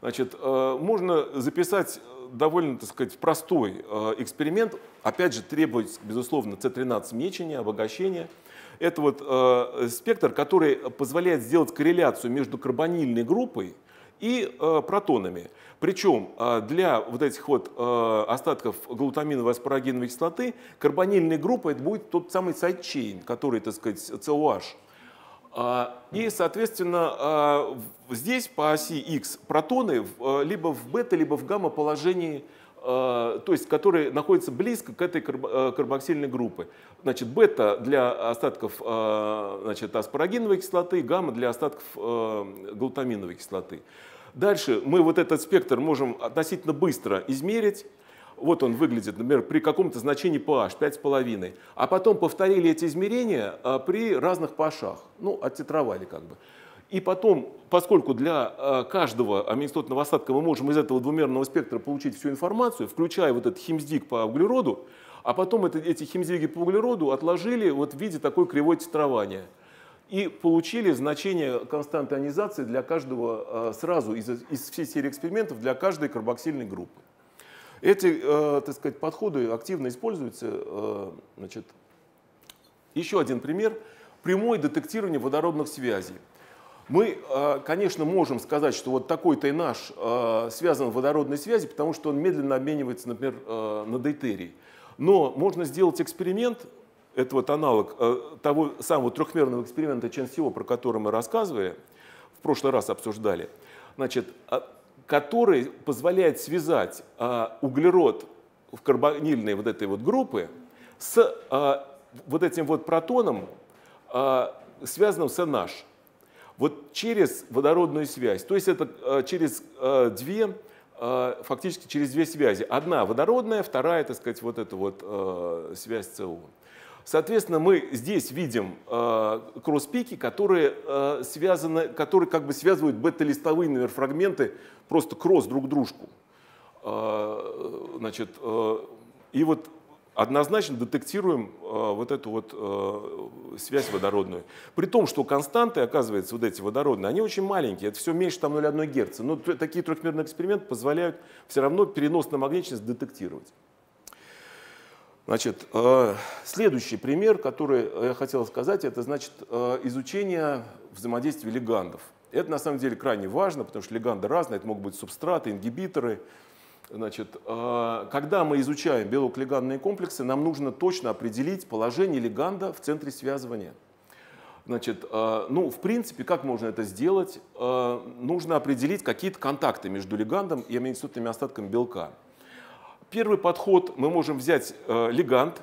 Значит, можно записать довольно, так сказать, простой эксперимент. Опять же, требуется, безусловно, C13 мечения, обогащения – это вот э, спектр, который позволяет сделать корреляцию между карбонильной группой и э, протонами. Причем э, для вот этих вот э, остатков глутаминовой аспарагиновой кислоты карбонильная группа это будет тот самый side chain, который, так сказать, COH. Э, и, соответственно, э, здесь по оси X протоны э, либо в бета, либо в гамма положении то есть которые находятся близко к этой карбоксильной группе. Значит, бета для остатков значит, аспарагиновой кислоты, гамма для остатков глутаминовой кислоты. Дальше мы вот этот спектр можем относительно быстро измерить. Вот он выглядит, например, при каком-то значении pH 5,5. А потом повторили эти измерения при разных pH, ну, оттитровали как бы. И потом, поскольку для э, каждого аминистотного осадка мы можем из этого двумерного спектра получить всю информацию, включая вот этот химсдик по углероду, а потом это, эти химсдвиги по углероду отложили вот в виде такой кривой титрования. И получили значение константы ионизации для каждого э, сразу из, из всей серии экспериментов для каждой карбоксильной группы. Эти э, так сказать, подходы активно используются. Значит, еще один пример. Прямое детектирование водородных связей. Мы, э, конечно, можем сказать, что вот такой-то и наш э, связан в водородной связи, потому что он медленно обменивается, например, э, на дейтерий. Но можно сделать эксперимент, это вот аналог того самого трехмерного эксперимента ЧНСО, про который мы рассказывали, в прошлый раз обсуждали, значит, который позволяет связать углерод в карбонильной вот этой вот группы с вот этим вот протоном, связанным с NH вот через водородную связь. То есть это э, через э, две, э, фактически через две связи. Одна водородная, вторая, так сказать, вот эта вот связь СО. Соответственно, мы здесь видим э, кросс-пики, которые, э, связаны, которые как бы связывают бета-листовые например, фрагменты просто кросс друг дружку. Э, значит, э, и вот однозначно детектируем э, вот эту вот э, связь водородную. При том, что константы, оказывается, вот эти водородные, они очень маленькие, это все меньше там 0,1 Гц. Но такие трехмерные эксперименты позволяют все равно перенос на магнитность детектировать. Значит, э, следующий пример, который я хотел сказать, это значит изучение взаимодействия легандов. Это на самом деле крайне важно, потому что леганды разные, это могут быть субстраты, ингибиторы, Значит, а, когда мы изучаем белок-легандные комплексы, нам нужно точно определить положение леганда в центре связывания. Значит, а, ну, в принципе, как можно это сделать? А, нужно определить какие-то контакты между легандом и аминокислотными остатками белка. Первый подход, мы можем взять леганд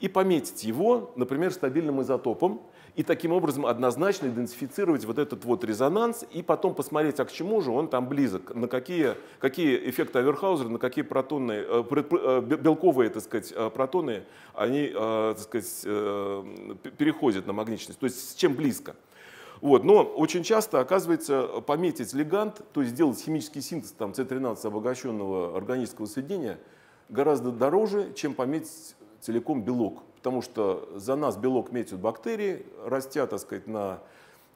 и пометить его, например, стабильным изотопом, и таким образом однозначно идентифицировать вот этот вот резонанс и потом посмотреть, а к чему же он там близок, на какие, какие эффекты Аверхаузера, на какие протонные, э, э, белковые, так сказать, э, протоны, они, так сказать, переходят на магничность, то есть с чем близко. Вот. Но очень часто, оказывается, пометить легант, то есть сделать химический синтез там, С13 обогащенного органического соединения гораздо дороже, чем пометить целиком белок потому что за нас белок метят бактерии, растя, так сказать, на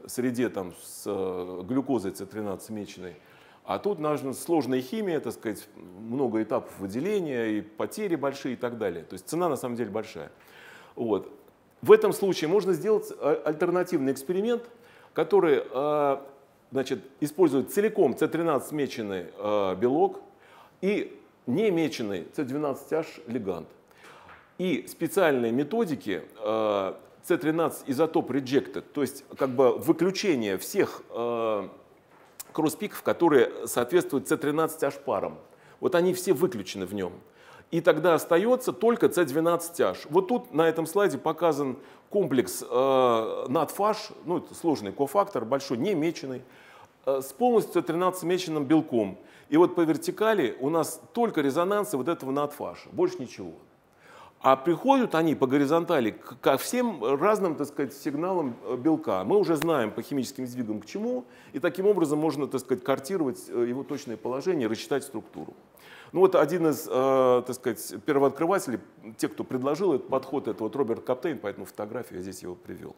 среде там, с э, глюкозой С13 меченой. А тут нужна сложная химия, так сказать, много этапов выделения, и потери большие и так далее. То есть цена на самом деле большая. Вот. В этом случае можно сделать э, альтернативный эксперимент, который э, значит, использует целиком С13 меченый белок и не меченый С12H легант и специальные методики C13 э, изотоп rejected, то есть как бы выключение всех э, кросспиков, которые соответствуют C13H парам. Вот они все выключены в нем. И тогда остается только C12H. Вот тут на этом слайде показан комплекс э, ну это сложный кофактор, большой, не меченый, э, с полностью C13 меченным белком. И вот по вертикали у нас только резонансы вот этого NADFASH, больше ничего. А приходят они по горизонтали ко всем разным, так сказать, сигналам э, белка. Мы уже знаем по химическим сдвигам к чему, и таким образом можно, так сказать, картировать э, его точное положение, рассчитать структуру. Ну вот один из, э, так сказать, первооткрывателей, те, кто предложил этот подход, это вот Роберт Каптейн, поэтому фотографию я здесь его привел.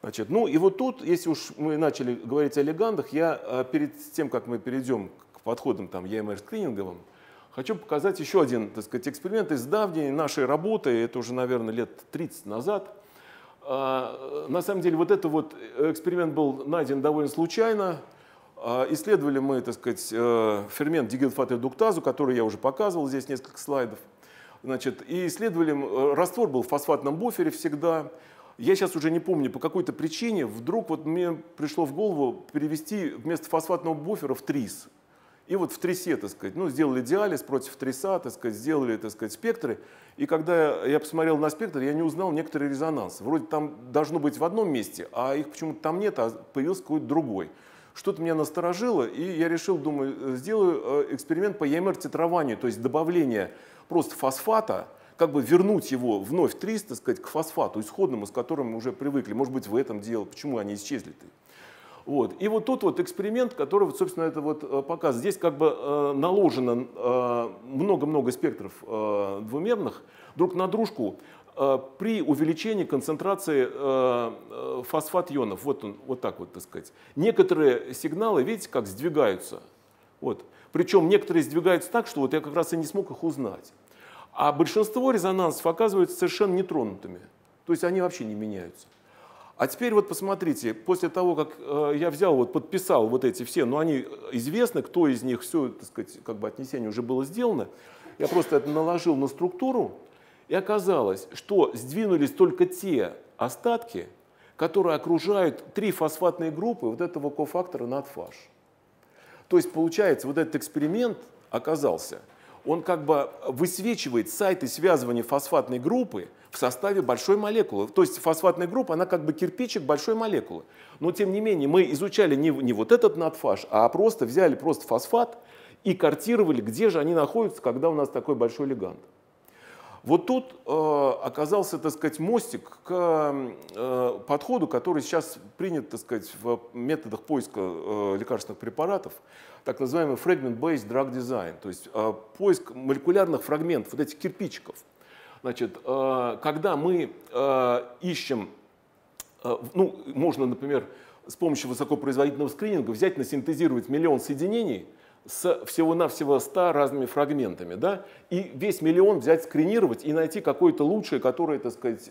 Значит, ну и вот тут, если уж мы начали говорить о легандах, я перед тем, как мы перейдем к подходам там EMR-скрининговым, Хочу показать еще один так сказать, эксперимент из давней нашей работы, это уже, наверное, лет 30 назад. А, на самом деле, вот этот вот эксперимент был найден довольно случайно. А, исследовали мы, так сказать, э, фермент дигидрофатодуктазу, который я уже показывал, здесь несколько слайдов. Значит, и исследовали, э, раствор был в фосфатном буфере всегда. Я сейчас уже не помню, по какой-то причине вдруг вот мне пришло в голову перевести вместо фосфатного буфера в трис. И вот в трисе, так сказать, ну, сделали диализ против триса, так сказать, сделали, так сказать, спектры. И когда я посмотрел на спектр, я не узнал некоторые резонансы. Вроде там должно быть в одном месте, а их почему-то там нет, а появился какой-то другой. Что-то меня насторожило, и я решил, думаю, сделаю э, эксперимент по EMR-титрованию, то есть добавление просто фосфата, как бы вернуть его вновь 300, так сказать, к фосфату исходному, с которым мы уже привыкли. Может быть, в этом дело, почему они исчезли-то. Вот. И вот тут вот эксперимент, который, вот, собственно, это вот э, показывает. Здесь как бы э, наложено э, много-много спектров двумерных друг на дружку при увеличении концентрации фосфат-ионов. Вот он, вот так вот, так сказать. Некоторые сигналы, видите, как сдвигаются. Вот. Причем некоторые сдвигаются так, что вот я как раз и не смог их узнать. А большинство резонансов оказываются совершенно нетронутыми. То есть они вообще не меняются. А теперь вот посмотрите, после того, как э, я взял, вот подписал вот эти все, но они известны, кто из них, все, так сказать, как бы отнесение уже было сделано, я просто это наложил на структуру, и оказалось, что сдвинулись только те остатки, которые окружают три фосфатные группы вот этого кофактора надфаш. То есть, получается, вот этот эксперимент оказался – он как бы высвечивает сайты связывания фосфатной группы в составе большой молекулы. То есть фосфатная группа, она как бы кирпичик большой молекулы. Но тем не менее мы изучали не, не вот этот надфаш, а просто взяли просто фосфат и картировали, где же они находятся, когда у нас такой большой легант. Вот тут э, оказался, так сказать, мостик к э, подходу, который сейчас принят, так сказать, в методах поиска э, лекарственных препаратов, так называемый fragment-based drug design, то есть э, поиск молекулярных фрагментов, вот этих кирпичиков. Значит, э, когда мы э, ищем, ну, можно, например, с помощью высокопроизводительного скрининга взять, насинтезировать миллион соединений – с всего-навсего 100 разными фрагментами, да, и весь миллион взять, скринировать и найти какое-то лучшее, которое, так сказать,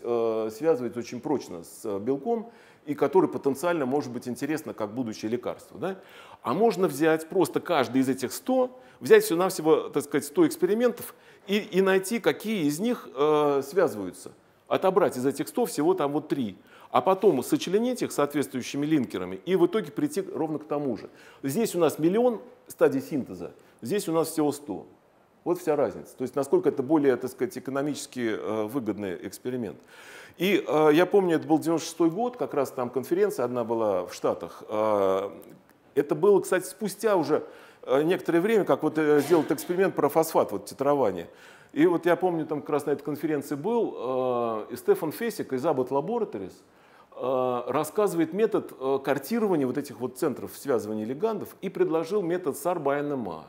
связывается очень прочно с белком и которое потенциально может быть интересно как будущее лекарство. Да? А можно взять просто каждый из этих 100, взять всего-навсего, так сказать, 100 экспериментов и, и найти, какие из них э, связываются. Отобрать из этих 100 всего там вот 3 а потом сочленить их соответствующими линкерами и в итоге прийти ровно к тому же. Здесь у нас миллион стадий синтеза, здесь у нас всего 100. Вот вся разница. То есть насколько это более, так сказать, экономически э, выгодный эксперимент. И э, я помню, это был 96 год, как раз там конференция одна была в Штатах. Э, это было, кстати, спустя уже э, некоторое время, как вот э, сделал эксперимент про фосфат, вот титрование. И вот я помню, там как раз на этой конференции был э, и Стефан Фесик из Abbott Laboratories, Э, рассказывает метод э, картирования вот этих вот центров связывания легандов и предложил метод SAR by NMA.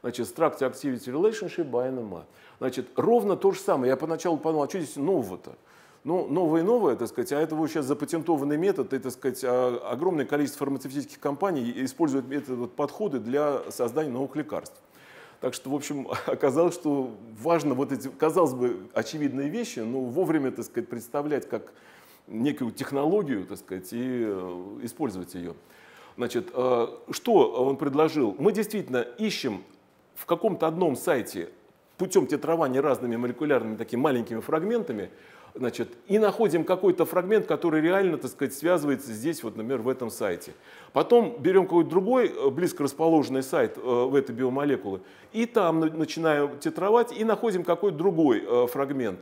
Значит, Structure Activity Relationship by NMA. Значит, ровно то же самое. Я поначалу подумал, а что здесь нового-то? Ну, новое и новое, так сказать, а это вот сейчас запатентованный метод, и, так сказать, а, огромное количество фармацевтических компаний используют эти вот подходы для создания новых лекарств. Так что, в общем, оказалось, что важно вот эти, казалось бы, очевидные вещи, но вовремя, так сказать, представлять, как некую технологию, так сказать, и э, использовать ее. Значит, э, что он предложил? Мы действительно ищем в каком-то одном сайте путем титрования разными молекулярными такими маленькими фрагментами, значит, и находим какой-то фрагмент, который реально, так сказать, связывается здесь, вот, например, в этом сайте. Потом берем какой-то другой э, близко расположенный сайт в этой биомолекулы, и там начинаем титровать, и находим какой-то другой фрагмент.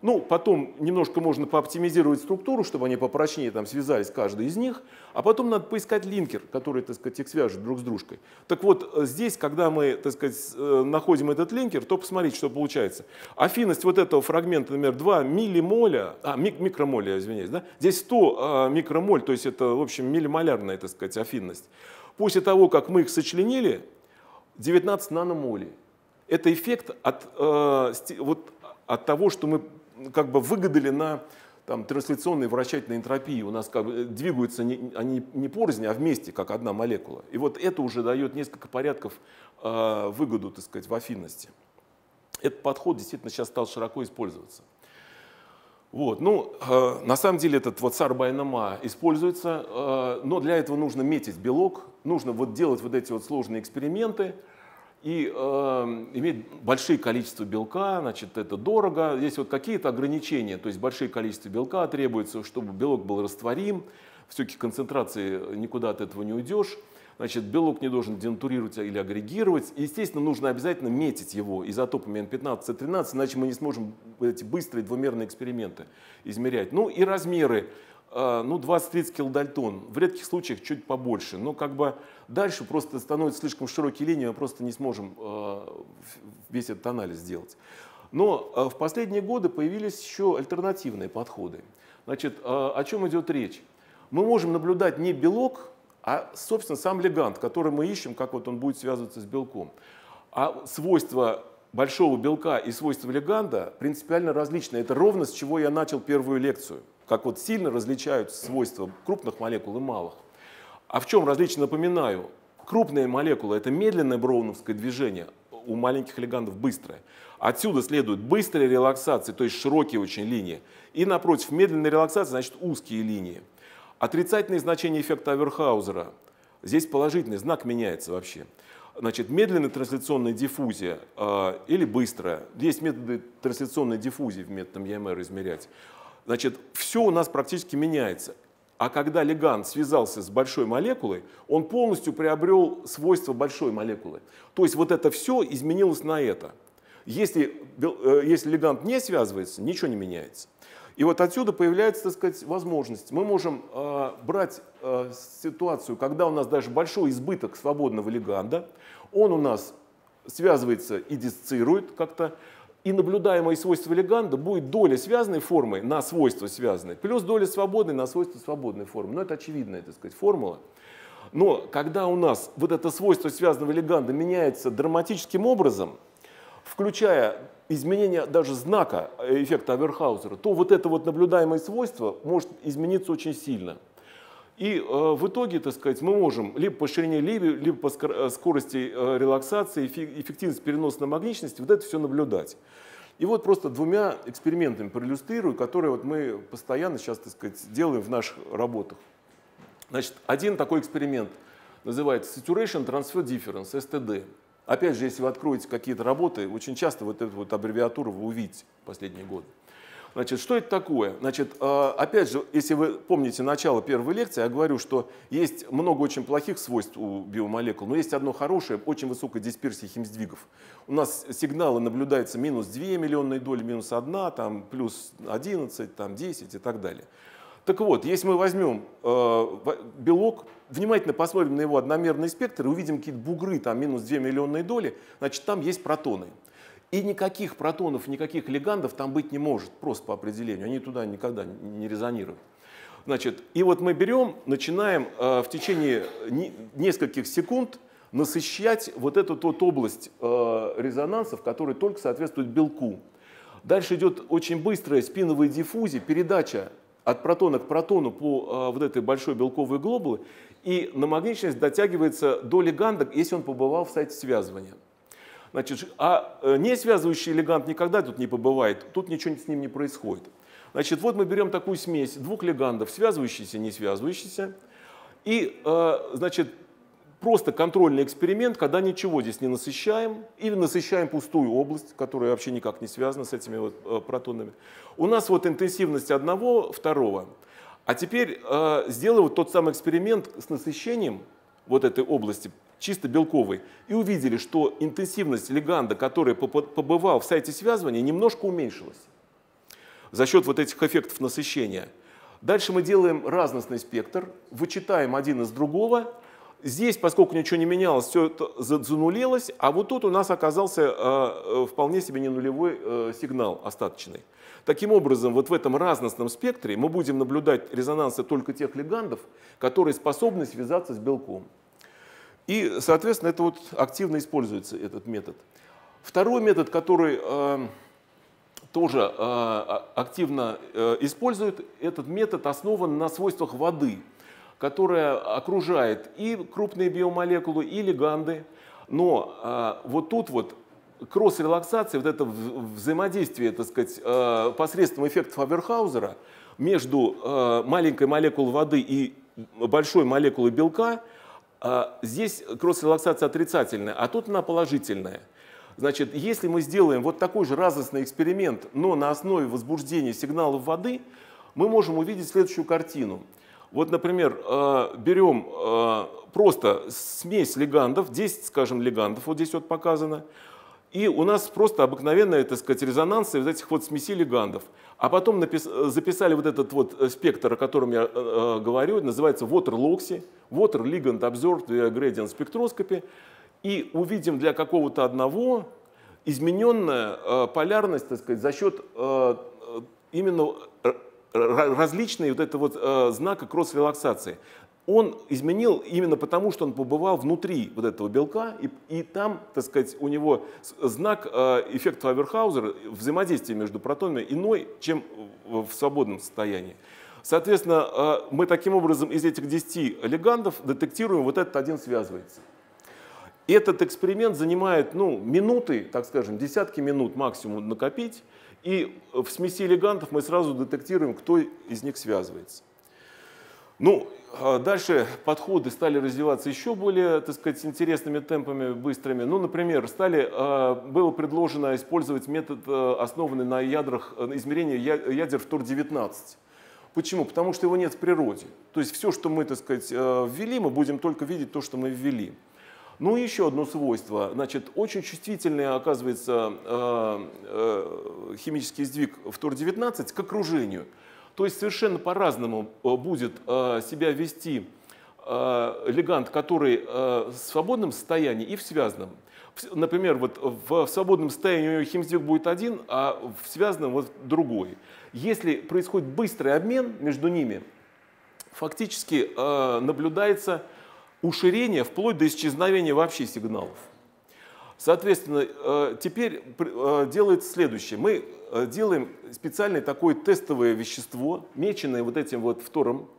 Ну, потом немножко можно пооптимизировать структуру, чтобы они попрочнее там связались, каждый из них, а потом надо поискать линкер, который, так сказать, их свяжет друг с дружкой. Так вот, э, здесь, когда мы, так сказать, э, находим этот линкер, то посмотрите, что получается. Афинность вот этого фрагмента, например, 2 миллимоля, а, микромоля, извиняюсь, да? здесь 100 а, микромоль, то есть это, в общем, миллимолярная, так сказать, афинность. После того, как мы их сочленили, 19 наномолей. Это эффект от, э, вот, от того, что мы как бы выгадали на там, трансляционной вращательной энтропии. У нас как бы двигаются не, они не порознь, а вместе, как одна молекула. И вот это уже дает несколько порядков э, выгоду, так сказать, в афинности. Этот подход действительно сейчас стал широко использоваться. Вот. Ну, э, на самом деле этот вот сарбайнама используется, э, но для этого нужно метить белок, нужно вот делать вот эти вот сложные эксперименты, и э, иметь большие количества белка, значит, это дорого. Есть вот какие-то ограничения, то есть большие количества белка требуется, чтобы белок был растворим, все-таки концентрации никуда от этого не уйдешь. Значит, белок не должен денатурировать или агрегировать. И, естественно, нужно обязательно метить его изотопами N15, C13, иначе мы не сможем эти быстрые двумерные эксперименты измерять. Ну и размеры. А, ну, 20-30 килодальтон, в редких случаях чуть побольше. Но как бы дальше просто становятся слишком широкие линии, мы просто не сможем а, весь этот анализ сделать. Но а, в последние годы появились еще альтернативные подходы. Значит, о чем идет речь? Мы можем наблюдать не белок, а, собственно, сам легант, который мы ищем, как вот он будет связываться с белком. А свойства большого белка и свойства леганда принципиально различны. Это ровно с чего я начал первую лекцию как вот сильно различаются свойства крупных молекул и малых. А в чем различие, напоминаю, крупные молекулы – это медленное броуновское движение, у маленьких легандов быстрое. Отсюда следует быстрая релаксация, то есть широкие очень линии. И напротив, медленная релаксация, значит узкие линии. Отрицательное значение эффекта Аверхаузера. Здесь положительный знак меняется вообще. Значит, медленная трансляционная диффузия э, или быстрая. Есть методы трансляционной диффузии в методом ЕМР измерять. Значит, все у нас практически меняется. А когда леган связался с большой молекулой, он полностью приобрел свойства большой молекулы. То есть вот это все изменилось на это. Если, э, если легант не связывается, ничего не меняется. И вот отсюда появляется, так сказать, возможность. Мы можем э, брать э, ситуацию, когда у нас даже большой избыток свободного леганда, он у нас связывается и дисцирует как-то, и наблюдаемое свойство леганда будет доля связанной формы на свойство связанной, плюс доля свободной на свойство свободной формы. Ну, это очевидная, так сказать, формула. Но когда у нас вот это свойство связанного леганда меняется драматическим образом, включая изменение даже знака эффекта Аверхаузера, то вот это вот наблюдаемое свойство может измениться очень сильно. И э, в итоге, так сказать, мы можем либо по ширине либо, либо по э, скорости э, релаксации, эффективность переноса на магничность, вот это все наблюдать. И вот просто двумя экспериментами проиллюстрирую, которые вот мы постоянно сейчас, так сказать, делаем в наших работах. Значит, один такой эксперимент называется Saturation Transfer Difference, STD. Опять же, если вы откроете какие-то работы, очень часто вот эту вот аббревиатуру вы увидите в последние годы. Значит, что это такое? Значит, а, опять же, если вы помните начало первой лекции, я говорю, что есть много очень плохих свойств у биомолекул, но есть одно хорошее, очень высокая дисперсия химсдвигов. У нас сигналы наблюдаются минус 2 миллионные доли, минус 1, там, плюс 11, там, 10 и так далее. Так вот, если мы возьмем э, белок, внимательно посмотрим на его одномерный спектр и увидим какие-то бугры, там минус 2 миллионные доли, значит там есть протоны. И никаких протонов, никаких легандов там быть не может, просто по определению. Они туда никогда не резонируют. Значит, и вот мы берем, начинаем э, в течение не, нескольких секунд насыщать вот эту вот область э, резонансов, которая только соответствует белку. Дальше идет очень быстрая спиновая диффузия, передача от протона к протону по э, вот этой большой белковой глобулы, и на магничность дотягивается до леганда, если он побывал в сайте связывания. Значит, а э, не связывающий элегант никогда тут не побывает, тут ничего с ним не происходит. Значит, вот мы берем такую смесь двух легандов, связывающийся не связывающийся, и, э, значит, просто контрольный эксперимент, когда ничего здесь не насыщаем, или насыщаем пустую область, которая вообще никак не связана с этими вот э, протонами. У нас вот интенсивность одного, второго. А теперь сделаем вот тот самый эксперимент с насыщением вот этой области чисто белковый, и увидели, что интенсивность леганда, который побывал в сайте связывания, немножко уменьшилась за счет вот этих эффектов насыщения. Дальше мы делаем разностный спектр, вычитаем один из другого. Здесь, поскольку ничего не менялось, все это занулилось, а вот тут у нас оказался э, э, вполне себе не нулевой э, сигнал остаточный. Таким образом, вот в этом разностном спектре мы будем наблюдать резонансы только тех легандов, которые способны связаться с белком. И, соответственно, это вот активно используется этот метод. Второй метод, который э, тоже э, а, активно э, используют, этот метод основан на свойствах воды, которая окружает и крупные биомолекулы, и леганды. Но э, вот тут вот кросс-релаксация, вот это взаимодействие, так сказать, э, посредством эффекта Аверхаузера между э, маленькой молекулой воды и большой молекулой белка – а, здесь кросс-релаксация отрицательная, а тут она положительная. Значит, если мы сделаем вот такой же разностный эксперимент, но на основе возбуждения сигналов воды, мы можем увидеть следующую картину. Вот, например, э, берем э, просто смесь легандов, 10, скажем, легандов, вот здесь вот показано, и у нас просто обыкновенная, так сказать, резонанс из этих вот смесей легандов. А потом записали вот этот вот спектр, о котором я э, говорю, называется Water Loxy, Water Ligand Observed Gradient Spectroscopy, и увидим для какого-то одного измененная э, полярность, так сказать, за счет э, именно различные вот это вот э, знака кросс-релаксации. Он изменил именно потому, что он побывал внутри вот этого белка, и, и там, так сказать, у него знак э, эффекта Фаберхаузера, взаимодействие между протонами иной, чем в свободном состоянии. Соответственно, э, мы таким образом из этих 10 легандов детектируем вот этот один связывается. Этот эксперимент занимает ну, минуты, так скажем, десятки минут максимум накопить, и в смеси элегантов мы сразу детектируем, кто из них связывается. Ну, а дальше подходы стали развиваться еще более, так сказать, интересными темпами, быстрыми. Ну, например, стали, а, было предложено использовать метод, а, основанный на ядрах, измерения ядер ФТОР-19. Почему? Потому что его нет в природе. То есть все, что мы, так сказать, ввели, мы будем только видеть то, что мы ввели. Ну и еще одно свойство. Значит, очень чувствительный оказывается э, э, химический сдвиг в ТОР-19 к окружению. То есть совершенно по-разному э, будет себя вести легант, который в свободном состоянии и в связанном. Например, вот в свободном состоянии у него химсдвиг будет один, а в связанном вот другой. Если происходит быстрый обмен между ними, фактически наблюдается уширение вплоть до исчезновения вообще сигналов. Соответственно, э, теперь э, делается следующее. Мы э, делаем специальное такое тестовое вещество, меченное вот этим вот втором.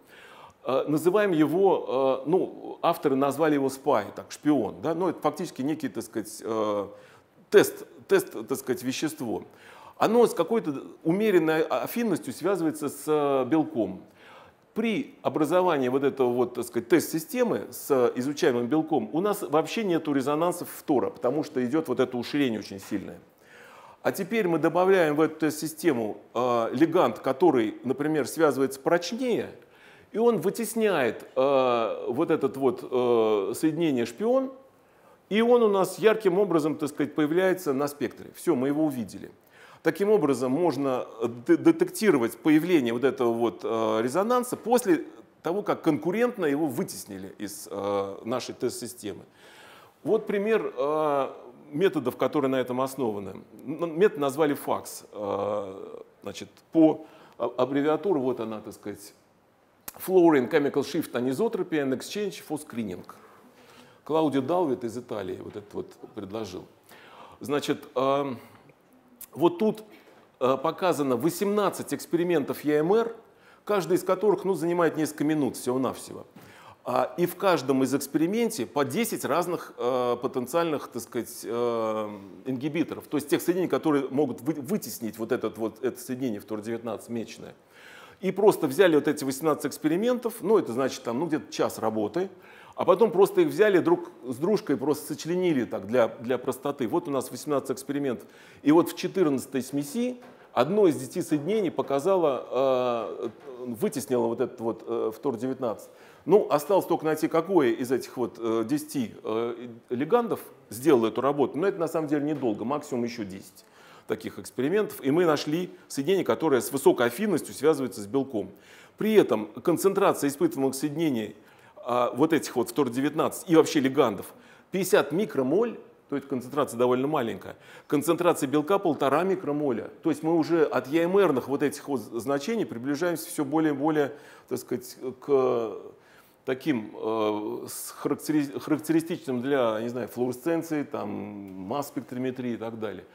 Называем его, ну, авторы назвали его спай, так, шпион. Да? Но это фактически некий, так сказать, тест, тест, так сказать, вещество. Оно с какой-то умеренной афинностью связывается с белком при образовании вот этого вот, так сказать, тест-системы с изучаемым белком у нас вообще нет резонансов фтора, потому что идет вот это уширение очень сильное. А теперь мы добавляем в эту тест-систему э, легант, который, например, связывается прочнее, и он вытесняет э, вот этот вот э, соединение шпион, и он у нас ярким образом, так сказать, появляется на спектре. Все, мы его увидели. Таким образом, можно детектировать появление вот этого вот э, резонанса после того, как конкурентно его вытеснили из э, нашей тест-системы. Вот пример э, методов, которые на этом основаны. Метод назвали факс. Значит, по аббревиатуре, вот она, так сказать, Fluorine Chemical Shift Anisotropy and Exchange for Screening. Клаудио Далвит из Италии вот это вот предложил. Значит, вот тут э, показано 18 экспериментов ЕМР, каждый из которых ну, занимает несколько минут всего-навсего. А, и в каждом из эксперименте по 10 разных э, потенциальных, так сказать, э, ингибиторов, то есть тех соединений, которые могут вы, вытеснить вот, этот, вот это соединение в ТОР-19 мечное. И просто взяли вот эти 18 экспериментов, ну это значит там ну, где-то час работы, а потом просто их взяли друг с дружкой, просто сочленили так для, для простоты. Вот у нас 18 экспериментов. И вот в 14 смеси одно из 10 соединений показало, э, вытеснило вот этот вот э, фтор-19. Ну, осталось только найти, какое из этих вот э, 10 э, легандов сделало эту работу. Но это на самом деле недолго, максимум еще 10 таких экспериментов. И мы нашли соединение, которое с высокой афинностью связывается с белком. При этом концентрация испытываемых соединений а, вот этих вот фтор-19 и вообще легандов 50 микромоль, то есть концентрация довольно маленькая, концентрация белка полтора микромоля. То есть мы уже от ЯМРных вот этих вот значений приближаемся все более и более, так сказать, к таким э, характеристичным для, не знаю, флуоресценции, там, масс-спектрометрии и так далее.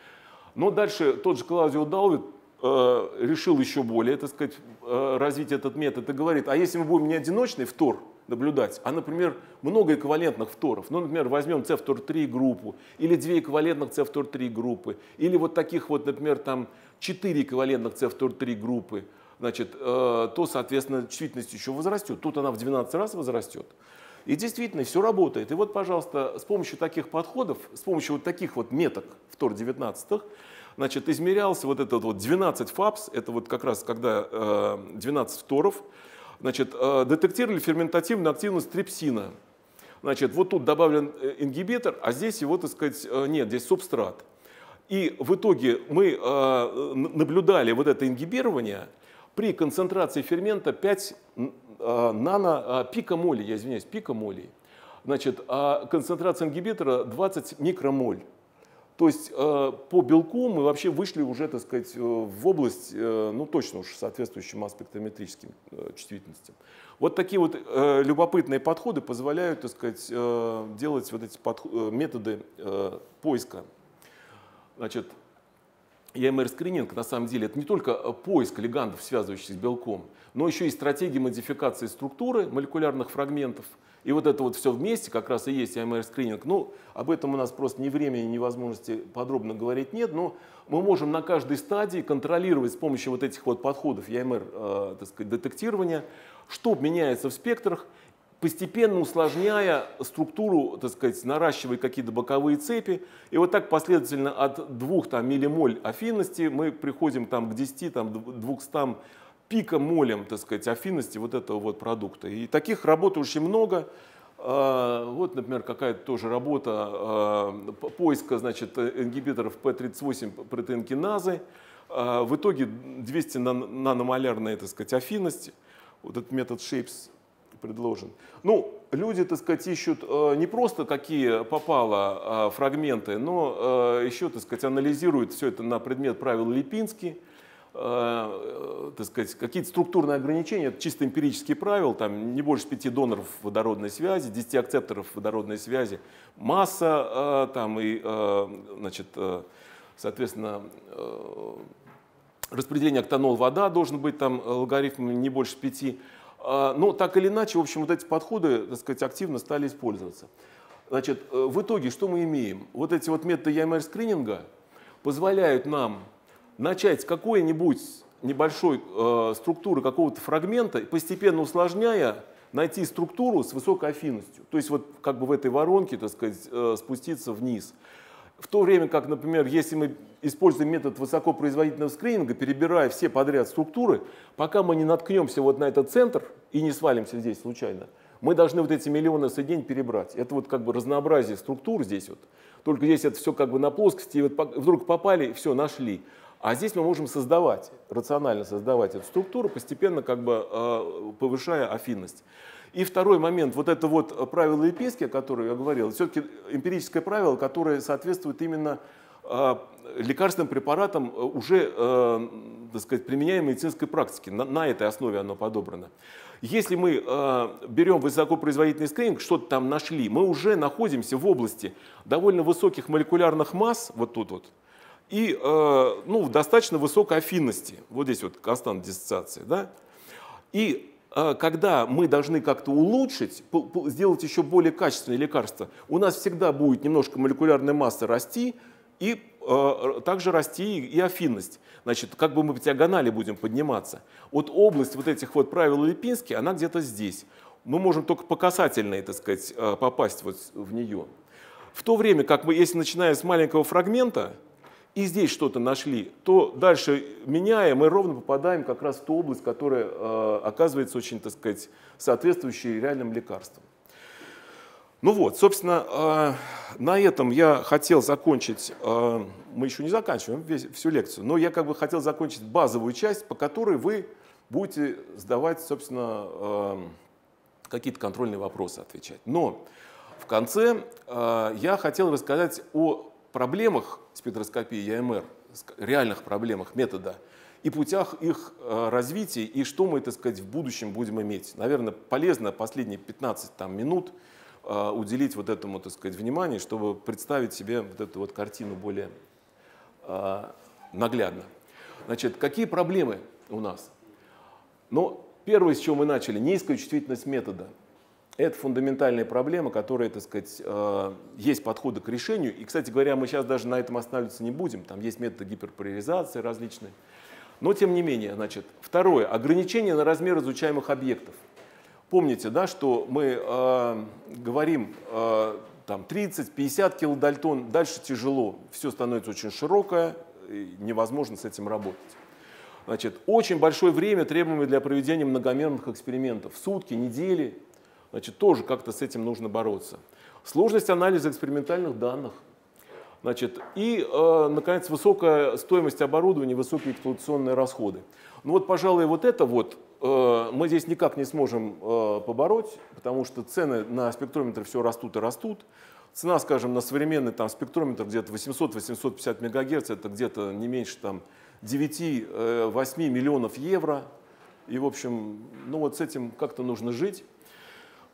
Но дальше тот же Клаудио Далвит э, решил еще более, так сказать, э, развить этот метод и говорит, а если мы будем не одиночный фтор, наблюдать, а, например, много эквивалентных фторов. Ну, например, возьмем C-фтор-3 группу, или две эквивалентных C-фтор-3 группы, или вот таких вот, например, там 4 эквивалентных CF3 группы, значит, э, то, соответственно, чувствительность еще возрастет. Тут она в 12 раз возрастет. И действительно, все работает. И вот, пожалуйста, с помощью таких подходов, с помощью вот таких вот меток фтор-19, значит, измерялся вот этот вот 12 FABS, это вот как раз когда э, 12 фторов, Значит, детектировали ферментативную активность трипсина. Значит, вот тут добавлен ингибитор, а здесь его, так сказать, нет, здесь субстрат. И в итоге мы наблюдали вот это ингибирование при концентрации фермента 5 нано, пикомолей, я извиняюсь, пикомолей. Значит, а концентрация ингибитора 20 микромоль. То есть э, по белку мы вообще вышли уже, так сказать, э, в область, э, ну точно уж соответствующим аспектометрическим чувствительностям. Вот такие вот любопытные подходы позволяют, так сказать, делать вот эти методы поиска. Значит, EMR-скрининг, на самом деле, это не только поиск легандов, связывающихся с белком, но еще и стратегии модификации структуры молекулярных фрагментов – и вот это вот все вместе как раз и есть АМР-скрининг. Ну, об этом у нас просто ни времени, ни возможности подробно говорить нет, но мы можем на каждой стадии контролировать с помощью вот этих вот подходов ЯМР, э, так сказать, детектирования, что меняется в спектрах, постепенно усложняя структуру, так сказать, наращивая какие-то боковые цепи. И вот так последовательно от 2 там, миллимоль афинности мы приходим там, к 10, там, 200 пикомолем, так сказать, афинности вот этого вот продукта. И таких работ очень много. А, вот, например, какая-то тоже работа а, поиска значит, ингибиторов P38 протеинкиназы. А, в итоге 200 наномолярная так сказать, афинность. Вот этот метод Shapes предложен. Ну, люди, так сказать, ищут не просто какие попало фрагменты, но еще, так сказать, анализируют все это на предмет правил Липински. Э, так сказать, какие-то структурные ограничения, чисто эмпирические правила, там не больше пяти доноров водородной связи, 10 акцепторов водородной связи, масса, э, там и, э, значит, соответственно, распределение октанол-вода должен быть там логарифм не больше пяти. Но так или иначе, в общем, вот эти подходы, так сказать, активно стали использоваться. Значит, в итоге что мы имеем? Вот эти вот методы EMR-скрининга позволяют нам начать с какой-нибудь небольшой э, структуры какого-то фрагмента, постепенно усложняя, найти структуру с высокой афинностью. То есть вот как бы в этой воронке, так сказать, э, спуститься вниз. В то время как, например, если мы используем метод высокопроизводительного скрининга, перебирая все подряд структуры, пока мы не наткнемся вот на этот центр и не свалимся здесь случайно, мы должны вот эти миллионы соединений перебрать. Это вот как бы разнообразие структур здесь вот. Только здесь это все как бы на плоскости, и вот вдруг попали, все, нашли. А здесь мы можем создавать, рационально создавать эту структуру, постепенно как бы э, повышая афинность. И второй момент, вот это вот правило Липецки, о котором я говорил, все-таки эмпирическое правило, которое соответствует именно э, лекарственным препаратам э, уже, так сказать, применяемой медицинской практике. На, на этой основе оно подобрано. Если мы э, берем высокопроизводительный скрининг, что-то там нашли, мы уже находимся в области довольно высоких молекулярных масс, вот тут вот, и э, ну, достаточно высокой афинности. Вот здесь вот констант диссоциации. Да? И э, когда мы должны как-то улучшить, сделать еще более качественное лекарство, у нас всегда будет немножко молекулярная масса расти, и э, также расти и афинность. Значит, как бы мы по диагонали будем подниматься. Вот область вот этих вот правил Липински, она где-то здесь. Мы можем только по касательной, так сказать, попасть вот в нее. В то время как мы, если начиная с маленького фрагмента, и здесь что-то нашли, то дальше меняя, мы ровно попадаем как раз в ту область, которая э, оказывается очень, так сказать, соответствующей реальным лекарствам. Ну вот, собственно, э, на этом я хотел закончить, э, мы еще не заканчиваем весь, всю лекцию, но я как бы хотел закончить базовую часть, по которой вы будете сдавать, собственно, э, какие-то контрольные вопросы отвечать. Но в конце э, я хотел рассказать о проблемах спектроскопии ЯМР, реальных проблемах метода и путях их э, развития, и что мы, так сказать, в будущем будем иметь. Наверное, полезно последние 15 там, минут э, уделить вот этому, так сказать, внимание, чтобы представить себе вот эту вот картину более э, наглядно. Значит, какие проблемы у нас? Ну, первое, с чего мы начали, низкая чувствительность метода. Это фундаментальная проблема, которая, так сказать, э, есть подходы к решению. И, кстати говоря, мы сейчас даже на этом останавливаться не будем. Там есть методы гиперполяризации различные. Но, тем не менее, значит, второе, ограничение на размер изучаемых объектов. Помните, да, что мы э, говорим э, там 30-50 килодальтон, дальше тяжело, все становится очень широкое, невозможно с этим работать. Значит, очень большое время требуемое для проведения многомерных экспериментов. Сутки, недели. Значит, тоже как-то с этим нужно бороться. Сложность анализа экспериментальных данных. Значит, и, э, наконец, высокая стоимость оборудования, высокие эксплуатационные расходы. Ну вот, пожалуй, вот это вот э, мы здесь никак не сможем э, побороть, потому что цены на спектрометры все растут и растут. Цена, скажем, на современный там, спектрометр где-то 800-850 МГц, это где-то не меньше там, 9-8 миллионов евро. И, в общем, ну вот с этим как-то нужно жить.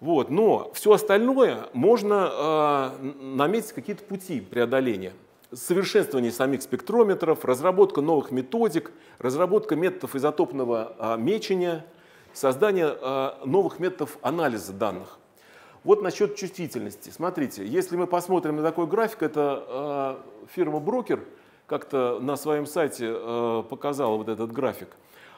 Вот. Но все остальное можно э, наметить какие-то пути преодоления. Совершенствование самих спектрометров, разработка новых методик, разработка методов изотопного э, мечения, создание э, новых методов анализа данных. Вот насчет чувствительности. Смотрите, если мы посмотрим на такой график, это э, фирма Брокер как-то на своем сайте э, показала вот этот график.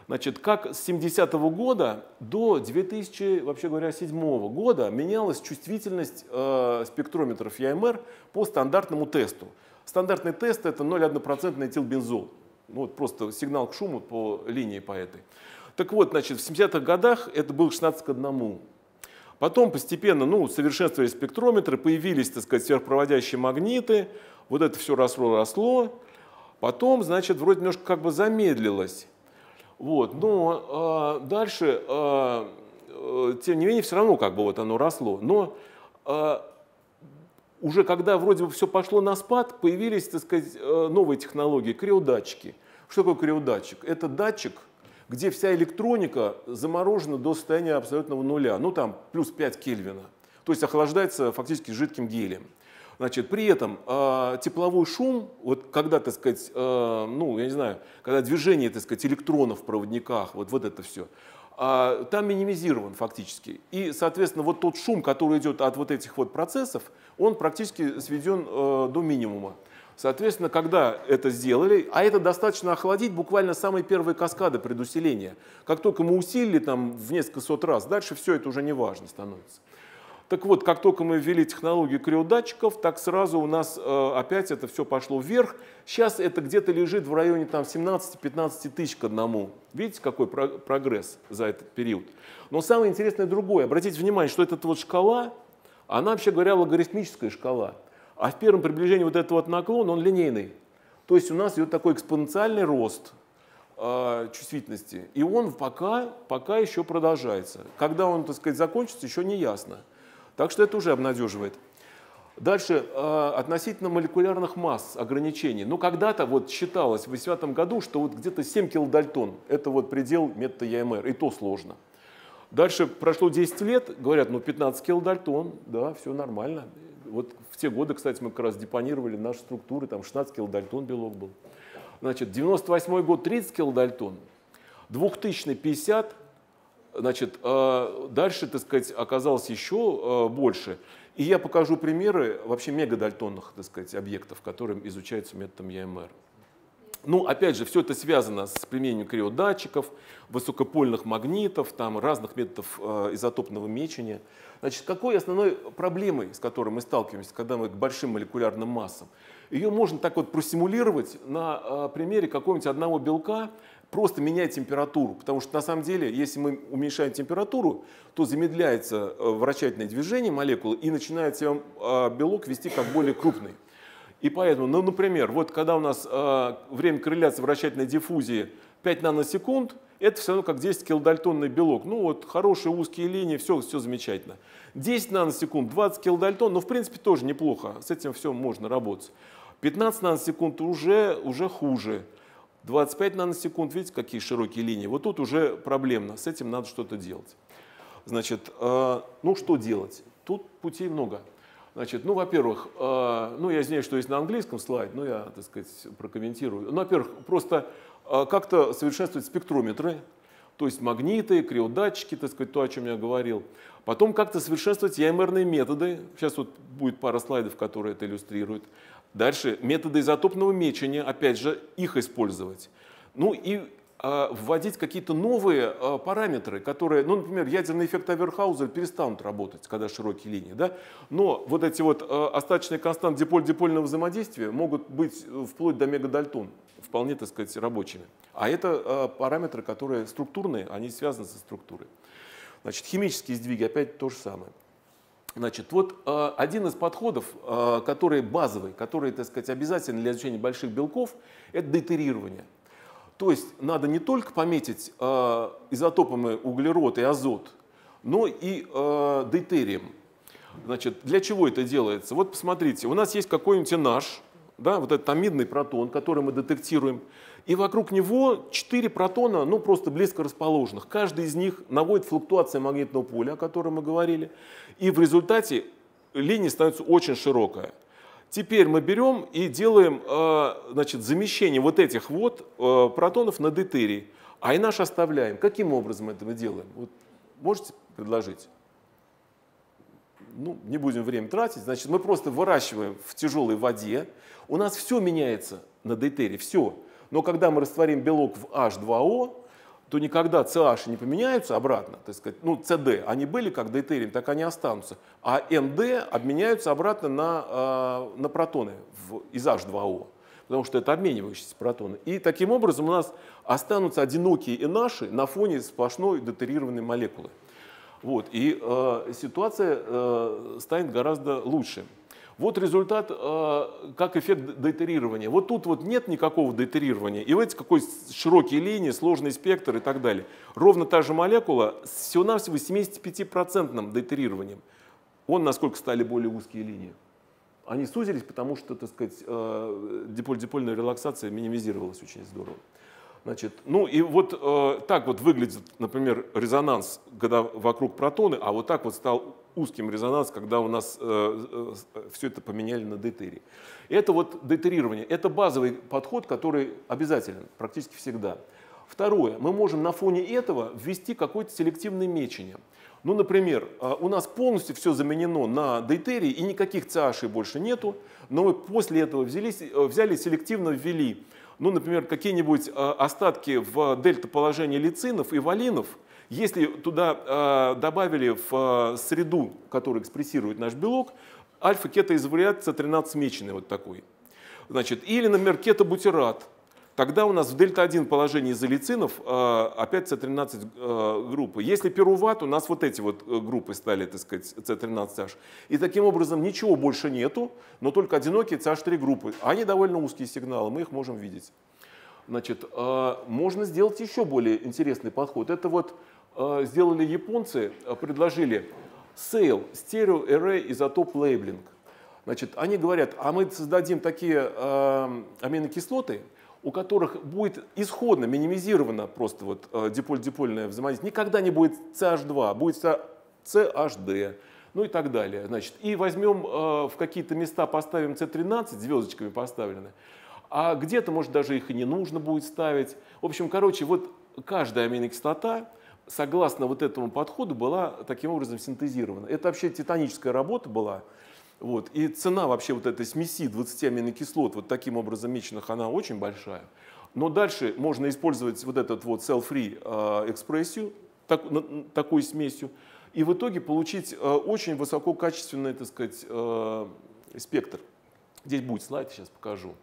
Значит, как с 70-го года до 2000, вообще говоря, 7 года менялась чувствительность э, спектрометров ЯМР по стандартному тесту. Стандартный тест это 0,1% этилбензол. Ну, вот просто сигнал к шуму по линии по этой. Так вот, значит, в 70-х годах это было 16 к 1. Потом постепенно, ну, совершенствовались спектрометры, появились, так сказать, сверхпроводящие магниты, вот это все росло, росло. Потом, значит, вроде немножко как бы замедлилось. Вот. Но э, дальше, э, э, тем не менее, все равно как бы вот оно росло. Но э, уже когда вроде бы все пошло на спад, появились, так сказать, э, новые технологии, криодатчики. Что такое криодатчик? Это датчик, где вся электроника заморожена до состояния абсолютного нуля, ну там плюс 5 Кельвина. То есть охлаждается фактически жидким гелием. Значит, при этом э, тепловой шум, вот когда, так сказать, э, ну, я не знаю, когда движение, так сказать, электронов в проводниках, вот, вот это все, э, там минимизирован фактически. И, соответственно, вот тот шум, который идет от вот этих вот процессов, он практически сведен э, до минимума. Соответственно, когда это сделали, а это достаточно охладить буквально самые первые каскады предусиления. Как только мы усилили там в несколько сот раз, дальше все это уже не важно становится. Так вот, как только мы ввели технологию криодатчиков, так сразу у нас э, опять это все пошло вверх. Сейчас это где-то лежит в районе там, 17-15 тысяч к одному. Видите, какой про прогресс за этот период. Но самое интересное другое. Обратите внимание, что эта вот шкала, она, вообще говоря, логарифмическая шкала. А в первом приближении вот этот вот наклон, он линейный. То есть у нас идет такой экспоненциальный рост э, чувствительности. И он пока, пока еще продолжается. Когда он, так сказать, закончится, еще не ясно. Так что это уже обнадеживает. Дальше, э, относительно молекулярных масс ограничений. Ну, когда-то вот считалось в 80 году, что вот где-то 7 килодальтон – это вот предел метода ЯМР, и то сложно. Дальше прошло 10 лет, говорят, ну 15 килодальтон, да, все нормально. Вот в те годы, кстати, мы как раз депонировали наши структуры, там 16 килодальтон белок был. Значит, 98 год 30 килодальтон, 2000 50, Значит, э, дальше, так сказать, оказалось еще э, больше. И я покажу примеры вообще мегадальтонных, так сказать, объектов, которые изучаются методом ЯМР. Ну, опять же, все это связано с применением криодатчиков, высокопольных магнитов, там, разных методов э, изотопного мечения. Значит, какой основной проблемой, с которой мы сталкиваемся, когда мы к большим молекулярным массам? Ее можно так вот просимулировать на примере какого-нибудь одного белка, просто менять температуру. Потому что на самом деле, если мы уменьшаем температуру, то замедляется э, вращательное движение молекулы и начинает себя э, белок вести как более крупный. И поэтому, ну, например, вот когда у нас э, время корреляции вращательной диффузии 5 наносекунд, это все равно как 10 килодальтонный белок. Ну вот хорошие узкие линии, все, все замечательно. 10 наносекунд, 20 килодальтон, ну в принципе тоже неплохо, с этим все можно работать. 15 наносекунд уже, уже хуже. 25 наносекунд, видите, какие широкие линии. Вот тут уже проблемно, с этим надо что-то делать. Значит, э, ну что делать? Тут путей много. Значит, ну, во-первых, э, ну, я извиняюсь, что есть на английском слайд, но я, так сказать, прокомментирую. Ну, во-первых, просто э, как-то совершенствовать спектрометры, то есть магниты, криодатчики, так сказать, то, о чем я говорил. Потом как-то совершенствовать ЯМРные методы. Сейчас вот будет пара слайдов, которые это иллюстрируют. Дальше методы изотопного мечения, опять же, их использовать. Ну и э, вводить какие-то новые э, параметры, которые, ну, например, ядерный эффект Аверхаузера перестанут работать, когда широкие линии, да, но вот эти вот э, остаточные константы диполь-дипольного взаимодействия могут быть вплоть до мегадальтон, вполне, так сказать, рабочими. А это параметры, которые структурные, они связаны со структурой. Значит, химические сдвиги опять то же самое. Значит, вот э, один из подходов, э, который базовый, который, так сказать, обязательный для изучения больших белков, это дейтерирование. То есть надо не только пометить э, изотопами углерод и азот, но и э, дейтерием. Значит, для чего это делается? Вот посмотрите, у нас есть какой-нибудь наш, да, вот этот амидный протон, который мы детектируем, и вокруг него четыре протона, ну просто близко расположенных. Каждый из них наводит флуктуация магнитного поля, о котором мы говорили, и в результате линия становится очень широкая. Теперь мы берем и делаем э, значит, замещение вот этих вот э, протонов на дейтерий, а и наш оставляем. Каким образом это мы делаем? Вот можете предложить? Ну, не будем время тратить. Значит, мы просто выращиваем в тяжелой воде. У нас все меняется на дейтере, все. Но когда мы растворим белок в H2O, то никогда CH не поменяются обратно, так сказать, ну, CD, они были как дейтерий, так они останутся, а ND обменяются обратно на, э, на протоны из H2O, потому что это обменивающиеся протоны. И таким образом у нас останутся одинокие и наши на фоне сплошной дейтерированной молекулы. Вот, и э, ситуация э, станет гораздо лучше. Вот результат э, как эффект дейтерирования. Вот тут вот нет никакого дейтерирования. И в эти какой широкие линии, сложный спектр и так далее. Ровно та же молекула с всего-навсего 75% дейтерированием. Он насколько стали более узкие линии. Они сузились, потому что, так сказать, э, диполь-дипольная релаксация минимизировалась очень здорово. Значит, ну и вот э, так вот выглядит, например, резонанс, когда вокруг протоны, а вот так вот стал узким резонанс, когда у нас э, э, все это поменяли на дейтерий. Это вот дейтерирование, это базовый подход, который обязателен практически всегда. Второе, мы можем на фоне этого ввести какое-то селективное мечение. Ну, например, э, у нас полностью все заменено на дейтерий, и никаких CH больше нету, но мы после этого взялись, э, взяли селективно ввели, ну, например, какие-нибудь э, остатки в дельта-положении лицинов и валинов – если туда э, добавили в э, среду, которую экспрессирует наш белок, альфа-кетоизовариат С13 меченый вот такой. Значит, или, например, кетобутират. Тогда у нас в дельта-1 положении изолицинов э, опять С13 э, группы. Если пируват, у нас вот эти вот э, группы стали, так сказать, С13H. И таким образом ничего больше нету, но только одинокие CH3 группы. Они довольно узкие сигналы, мы их можем видеть. Значит, э, можно сделать еще более интересный подход. Это вот сделали японцы, э, предложили SAIL, Stereo Array Isotope Labeling. Значит, они говорят, а мы создадим такие э, аминокислоты, у которых будет исходно минимизировано просто вот э, диполь-дипольное взаимодействие. Никогда не будет CH2, будет CHD, ну и так далее. Значит, и возьмем э, в какие-то места, поставим C13, звездочками поставлены, а где-то, может, даже их и не нужно будет ставить. В общем, короче, вот каждая аминокислота, согласно вот этому подходу, была таким образом синтезирована. Это вообще титаническая работа была. Вот. И цена вообще вот этой смеси 20 аминокислот, вот таким образом меченных, она очень большая. Но дальше можно использовать вот этот вот cell-free э, экспрессию, так, такой смесью, и в итоге получить э, очень высококачественный, так сказать, э, спектр. Здесь будет слайд, сейчас покажу.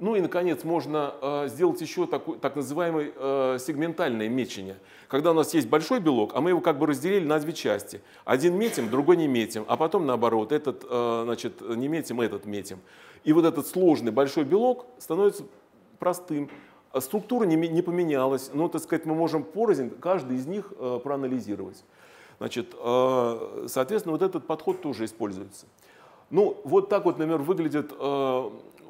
Ну и, наконец, можно э, сделать еще такой, так называемое э, сегментальное мечение. Когда у нас есть большой белок, а мы его как бы разделили на две части. Один метим, другой не метим, а потом наоборот, этот э, значит, не метим, этот метим. И вот этот сложный большой белок становится простым. Структура не, не поменялась, но, так сказать, мы можем порознь каждый из них проанализировать. Значит, соответственно, вот этот подход тоже используется. Ну, вот так вот, например, выглядит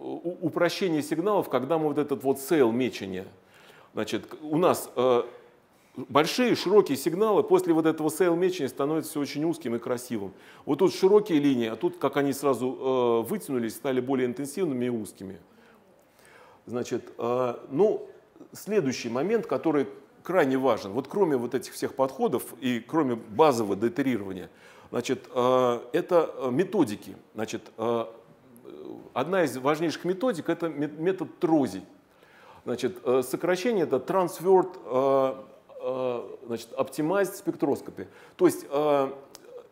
упрощение сигналов, когда мы вот этот вот SAIL мечение, значит, у нас э, большие широкие сигналы после вот этого SAIL мечения становятся все очень узким и красивым. Вот тут широкие линии, а тут, как они сразу э, вытянулись, стали более интенсивными и узкими. Значит, э, ну, следующий момент, который крайне важен, вот кроме вот этих всех подходов и кроме базового дейтерирования, значит, э, это методики. Значит, э, одна из важнейших методик – это метод Трози. Значит, э, сокращение это Transword э, э, значит, Optimized Spectroscopy. То есть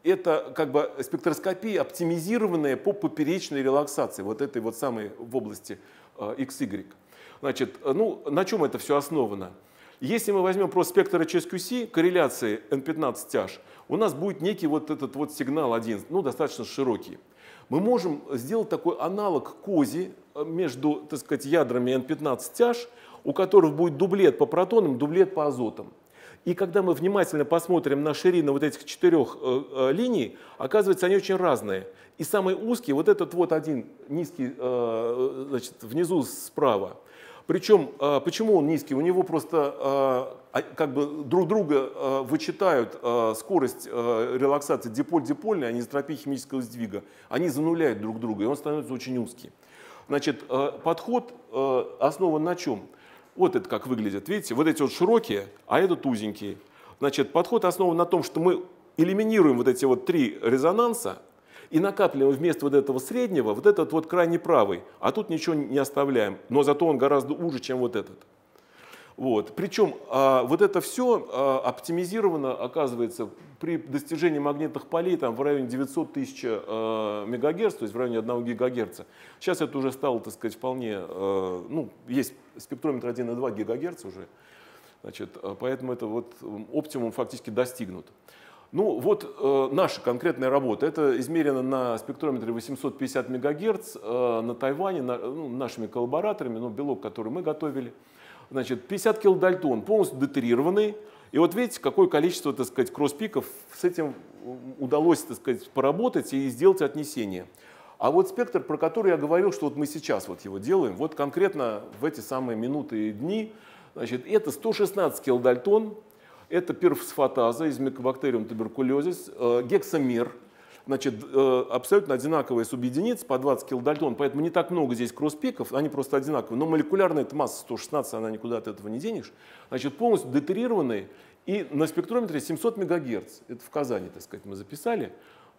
это как бы спектроскопия, оптимизированная по поперечной релаксации, вот этой вот самой в области XY. Значит, ну, на чем это все основано? Если мы возьмем просто спектр HSQC, корреляции N15H, у нас будет некий вот этот вот сигнал один, ну, достаточно широкий. Мы можем сделать такой аналог КОЗИ э, между, так сказать, ядрами N15H, у которых будет дублет по протонам, дублет по азотам. И когда мы внимательно посмотрим на ширину вот этих четырех э, э, линий, оказывается, они очень разные. И самый узкий, вот этот вот один низкий, э, значит, внизу справа, причем, а, почему он низкий? У него просто а, а, как бы друг друга вычитают скорость релаксации диполь-дипольной, анизотропии химического сдвига. Они зануляют друг друга, и он становится очень узкий. Значит, подход основан на чем? Вот это как выглядит. Видите, вот эти вот широкие, а этот узенький. Значит, подход основан на том, что мы элиминируем вот эти вот три резонанса, и накапливаем вместо вот этого среднего вот этот вот крайне правый, а тут ничего не оставляем, но зато он гораздо уже, чем вот этот. Вот. Причем а, вот это все а, оптимизировано, оказывается, при достижении магнитных полей там, в районе 900 тысяч а, мегагерц, то есть в районе 1 гигагерца. Сейчас это уже стало, так сказать, вполне, а, ну, есть спектрометр 1,2 гигагерц уже, значит, а, поэтому это вот оптимум фактически достигнут. Ну вот э, наша конкретная работа, это измерено на спектрометре 850 МГц э, на Тайване на, ну, нашими коллабораторами, ну, белок, который мы готовили. Значит, 50 килодальтон, полностью детерированный. И вот видите, какое количество, так сказать, кросс-пиков с этим удалось, так сказать, поработать и сделать отнесение. А вот спектр, про который я говорил, что вот мы сейчас вот его делаем, вот конкретно в эти самые минуты и дни, значит, это 116 килодальтон, это перфосфатаза из микобактериум туберкулезис, э, гексамер, значит, э, абсолютно одинаковые субъединицы по 20 килодальтон, поэтому не так много здесь кросс-пиков, они просто одинаковые. Но молекулярная эта масса 116, она никуда от этого не денешь. Значит, полностью детерированные и на спектрометре 700 МГц. Это в Казани, так сказать, мы записали.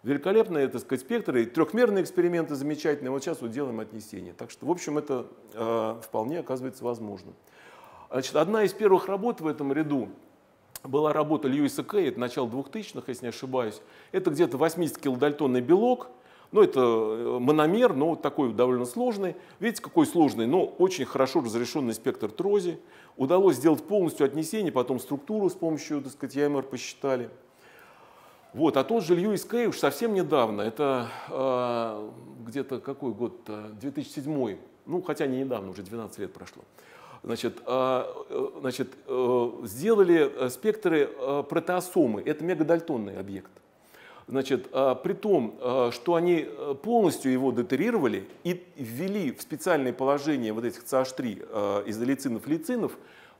Великолепные, так сказать, спектры, трехмерные эксперименты замечательные. Вот сейчас вот делаем отнесение. Так что, в общем, это э, вполне оказывается возможным. Значит, одна из первых работ в этом ряду была работа Льюиса Кэй, это начало 2000-х, если не ошибаюсь. Это где-то 80 килодальтонный белок, ну, это э, мономер, но вот такой довольно сложный. Видите, какой сложный, но очень хорошо разрешенный спектр трози. Удалось сделать полностью отнесение, потом структуру с помощью, так сказать, ЯМР посчитали. Вот, а тот же Льюис Кей уж совсем недавно, это э, где-то какой год, 2007, ну хотя не недавно, уже 12 лет прошло значит, а, э, значит, э, сделали э, спектры протеосомы. Это мегадальтонный объект. Значит, а, при том, что они полностью его детерировали и ввели в специальное положение вот этих CH3 изолицинов, лицинов,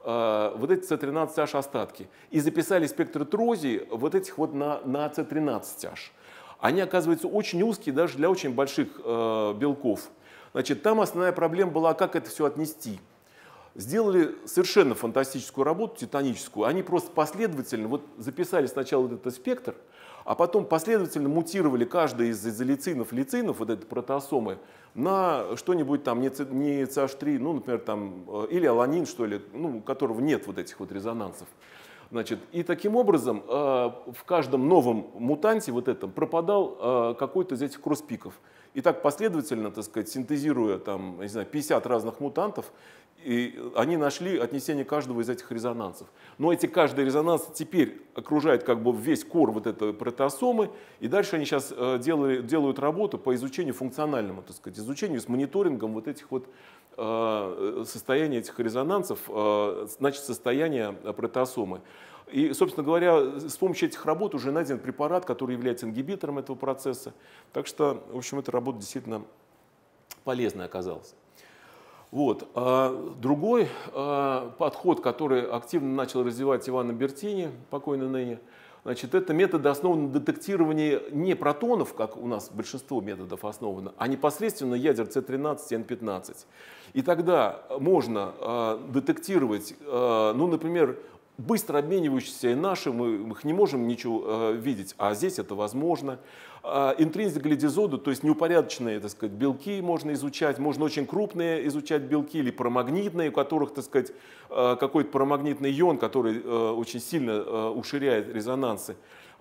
вот эти C13H остатки. И записали спектры трозии вот этих вот на, на C13H. Они, оказываются, очень узкие даже для очень больших белков. Значит, там основная проблема была, как это все отнести сделали совершенно фантастическую работу, титаническую. Они просто последовательно вот записали сначала вот этот спектр, а потом последовательно мутировали каждый из изолицинов, лицинов, вот этой протеосомы, на что-нибудь там, не CH3, ну, например, там, э, или аланин, что ли, ну, у которого нет вот этих вот резонансов. Значит, и таким образом э, в каждом новом мутанте вот этом пропадал э, какой-то из этих кросспиков. И так последовательно, так сказать, синтезируя там, не знаю, 50 разных мутантов, и они нашли отнесение каждого из этих резонансов. Но эти каждый резонанс теперь окружает как бы весь кор вот этой протеосомы, и дальше они сейчас э, делали, делают работу по изучению функциональному, так сказать, изучению с мониторингом вот этих вот э, состояния этих резонансов, э, значит, состояния протеосомы. И, собственно говоря, с помощью этих работ уже найден препарат, который является ингибитором этого процесса. Так что, в общем, эта работа действительно полезная оказалась. Вот. А другой а, подход, который активно начал развивать Иван Бертини, покойный ныне, значит, это методы, основаны на детектировании не протонов, как у нас большинство методов основано, а непосредственно ядер С13 и Н15. И тогда можно а, детектировать, ну, например, быстро обменивающиеся и наши, мы их не можем ничего э, видеть, а здесь это возможно. Э, то есть неупорядоченные так сказать, белки можно изучать, можно очень крупные изучать белки или парамагнитные, у которых так сказать, э, какой-то парамагнитный ион, который э, очень сильно э, уширяет резонансы.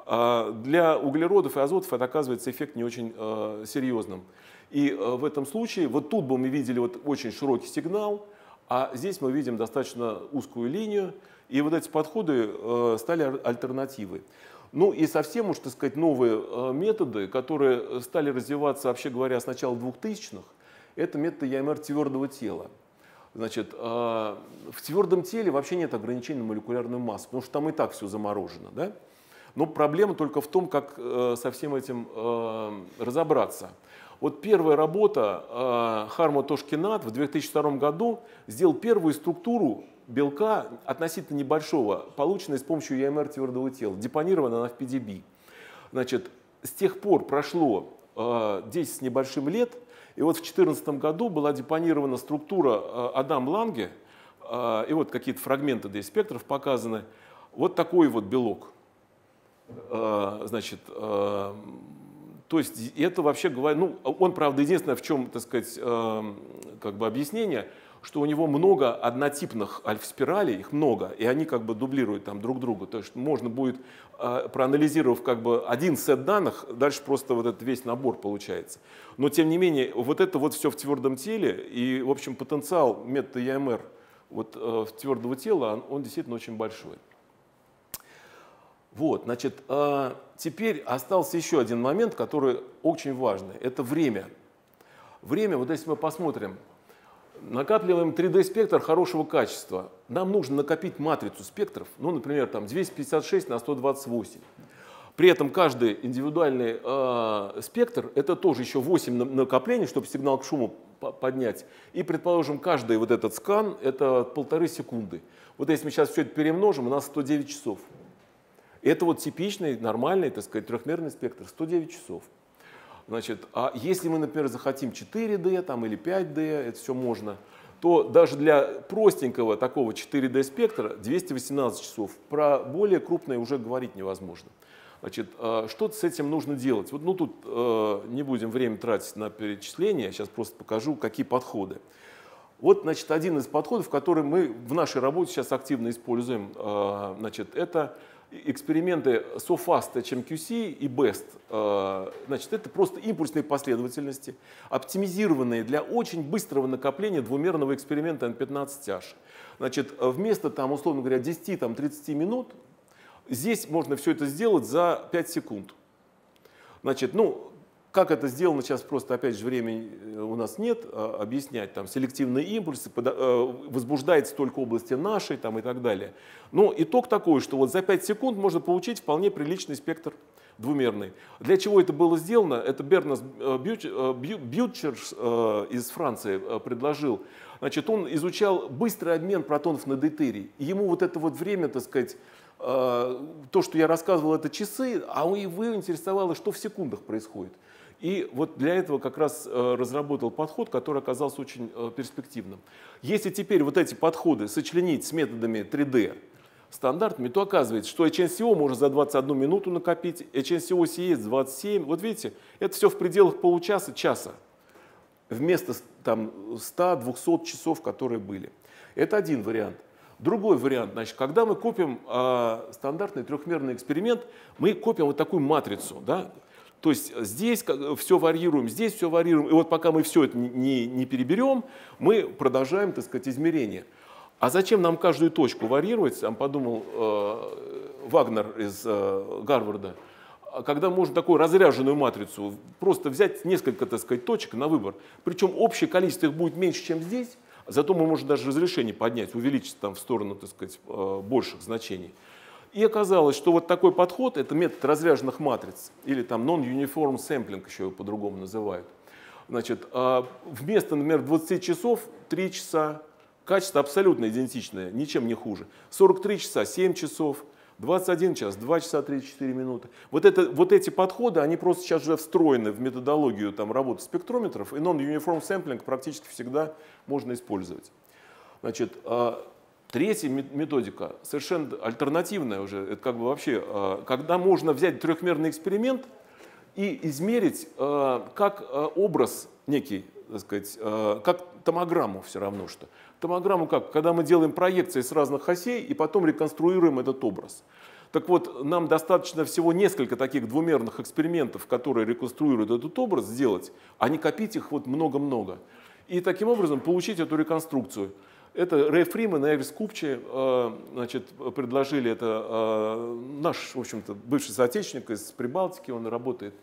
Э, для углеродов и азотов это оказывается эффект не очень серьезным. И в этом случае, вот тут бы мы видели вот очень широкий сигнал, а здесь мы видим достаточно узкую линию, и вот эти подходы э, стали альтернативой. Ну и совсем уж, так сказать, новые э, методы, которые стали развиваться, вообще говоря, с начала 2000-х, это методы ЯМР твердого тела. Значит, в твердом теле вообще нет ограничений на молекулярную массу, потому что там и так все заморожено. Да? Но проблема только в том, как со всем этим разобраться. Вот первая работа э, Харма Тошкинат в 2002 году сделал первую структуру белка относительно небольшого, полученной с помощью ЯМР твердого тела. Депонирована она в PDB. Значит, с тех пор прошло э, 10 с небольшим лет, и вот в 2014 году была депонирована структура э, Адам Ланге, э, и вот какие-то фрагменты здесь спектров показаны. Вот такой вот белок. Э, значит, э, то есть это вообще говоря, ну, он, правда, единственное, в чем, так сказать, э, как бы объяснение, что у него много однотипных альфа-спиралей, их много, и они как бы дублируют там друг друга. То есть можно будет, э, проанализировав как бы один сет данных, дальше просто вот этот весь набор получается. Но тем не менее, вот это вот все в твердом теле, и, в общем, потенциал метода ЯМР вот, э, твердого тела, он, он действительно очень большой. Вот, значит, а, теперь остался еще один момент, который очень важный. Это время. Время, вот если мы посмотрим, накапливаем 3D-спектр хорошего качества. Нам нужно накопить матрицу спектров, ну, например, там 256 на 128. При этом каждый индивидуальный э, спектр это тоже еще 8 накоплений, чтобы сигнал к шуму поднять. И, предположим, каждый вот этот скан это полторы секунды. Вот если мы сейчас все это перемножим, у нас 109 часов. Это вот типичный, нормальный, так сказать, трехмерный спектр, 109 часов. Значит, а если мы, например, захотим 4D там, или 5D, это все можно, то даже для простенького такого 4D спектра 218 часов. Про более крупное уже говорить невозможно. Значит, а что с этим нужно делать? Вот, ну, тут э, не будем время тратить на перечисление, сейчас просто покажу, какие подходы. Вот, значит, один из подходов, который мы в нашей работе сейчас активно используем, э, значит, это эксперименты SOFAST, HMQC и BEST. Э, значит, это просто импульсные последовательности, оптимизированные для очень быстрого накопления двумерного эксперимента N15H. Значит, вместо, там, условно говоря, 10-30 минут, здесь можно все это сделать за 5 секунд. Значит, ну, как это сделано, сейчас просто, опять же, времени э, у нас нет а, объяснять. Там селективные импульсы, э, возбуждается только области нашей там, и так далее. Но итог такой, что вот за 5 секунд можно получить вполне приличный спектр двумерный. Для чего это было сделано? Это Бернас э, Бьютчерс из Франции предложил. Значит, он изучал быстрый обмен протонов на дейтерий. Ему вот это вот время, так сказать, то, что я рассказывал, это часы, а его интересовало, что в секундах происходит. И вот для этого как раз э, разработал подход, который оказался очень э, перспективным. Если теперь вот эти подходы сочленить с методами 3D стандартными, то оказывается, что HNCO можно за 21 минуту накопить, HNCO CS 27. Вот видите, это все в пределах получаса, часа, вместо там, 100-200 часов, которые были. Это один вариант. Другой вариант, значит, когда мы копим э, стандартный трехмерный эксперимент, мы копим вот такую матрицу, да, то есть здесь все варьируем, здесь все варьируем. И вот пока мы все это не, не переберем, мы продолжаем, так сказать, измерение. А зачем нам каждую точку варьировать, сам подумал э, Вагнер из э, Гарварда, когда можно такую разряженную матрицу просто взять несколько, так сказать, точек на выбор. Причем общее количество их будет меньше, чем здесь, зато мы можем даже разрешение поднять, увеличить там в сторону, так сказать, э, больших значений. И оказалось, что вот такой подход, это метод разряженных матриц, или там non-uniform sampling еще его по-другому называют. Значит, а, вместо, например, 20 часов 3 часа, качество абсолютно идентичное, ничем не хуже. 43 часа 7 часов, 21 час, 2 часа 34 минуты. Вот, это, вот эти подходы, они просто сейчас уже встроены в методологию там, работы спектрометров, и non-uniform sampling практически всегда можно использовать. Значит, а, Третья методика, совершенно альтернативная уже, это как бы вообще, э, когда можно взять трехмерный эксперимент и измерить э, как э, образ некий, так сказать, как томограмму все равно что. Томограмму как? Когда мы делаем проекции с разных осей и потом реконструируем этот образ. Так вот, нам достаточно всего несколько таких двумерных экспериментов, которые реконструируют этот образ, сделать, а не копить их вот много-много. И таким образом получить эту реконструкцию. Это Рэй Фриман и Эрис Купчи э, значит, предложили это. Э, наш, в общем-то, бывший соотечественник из Прибалтики, он работает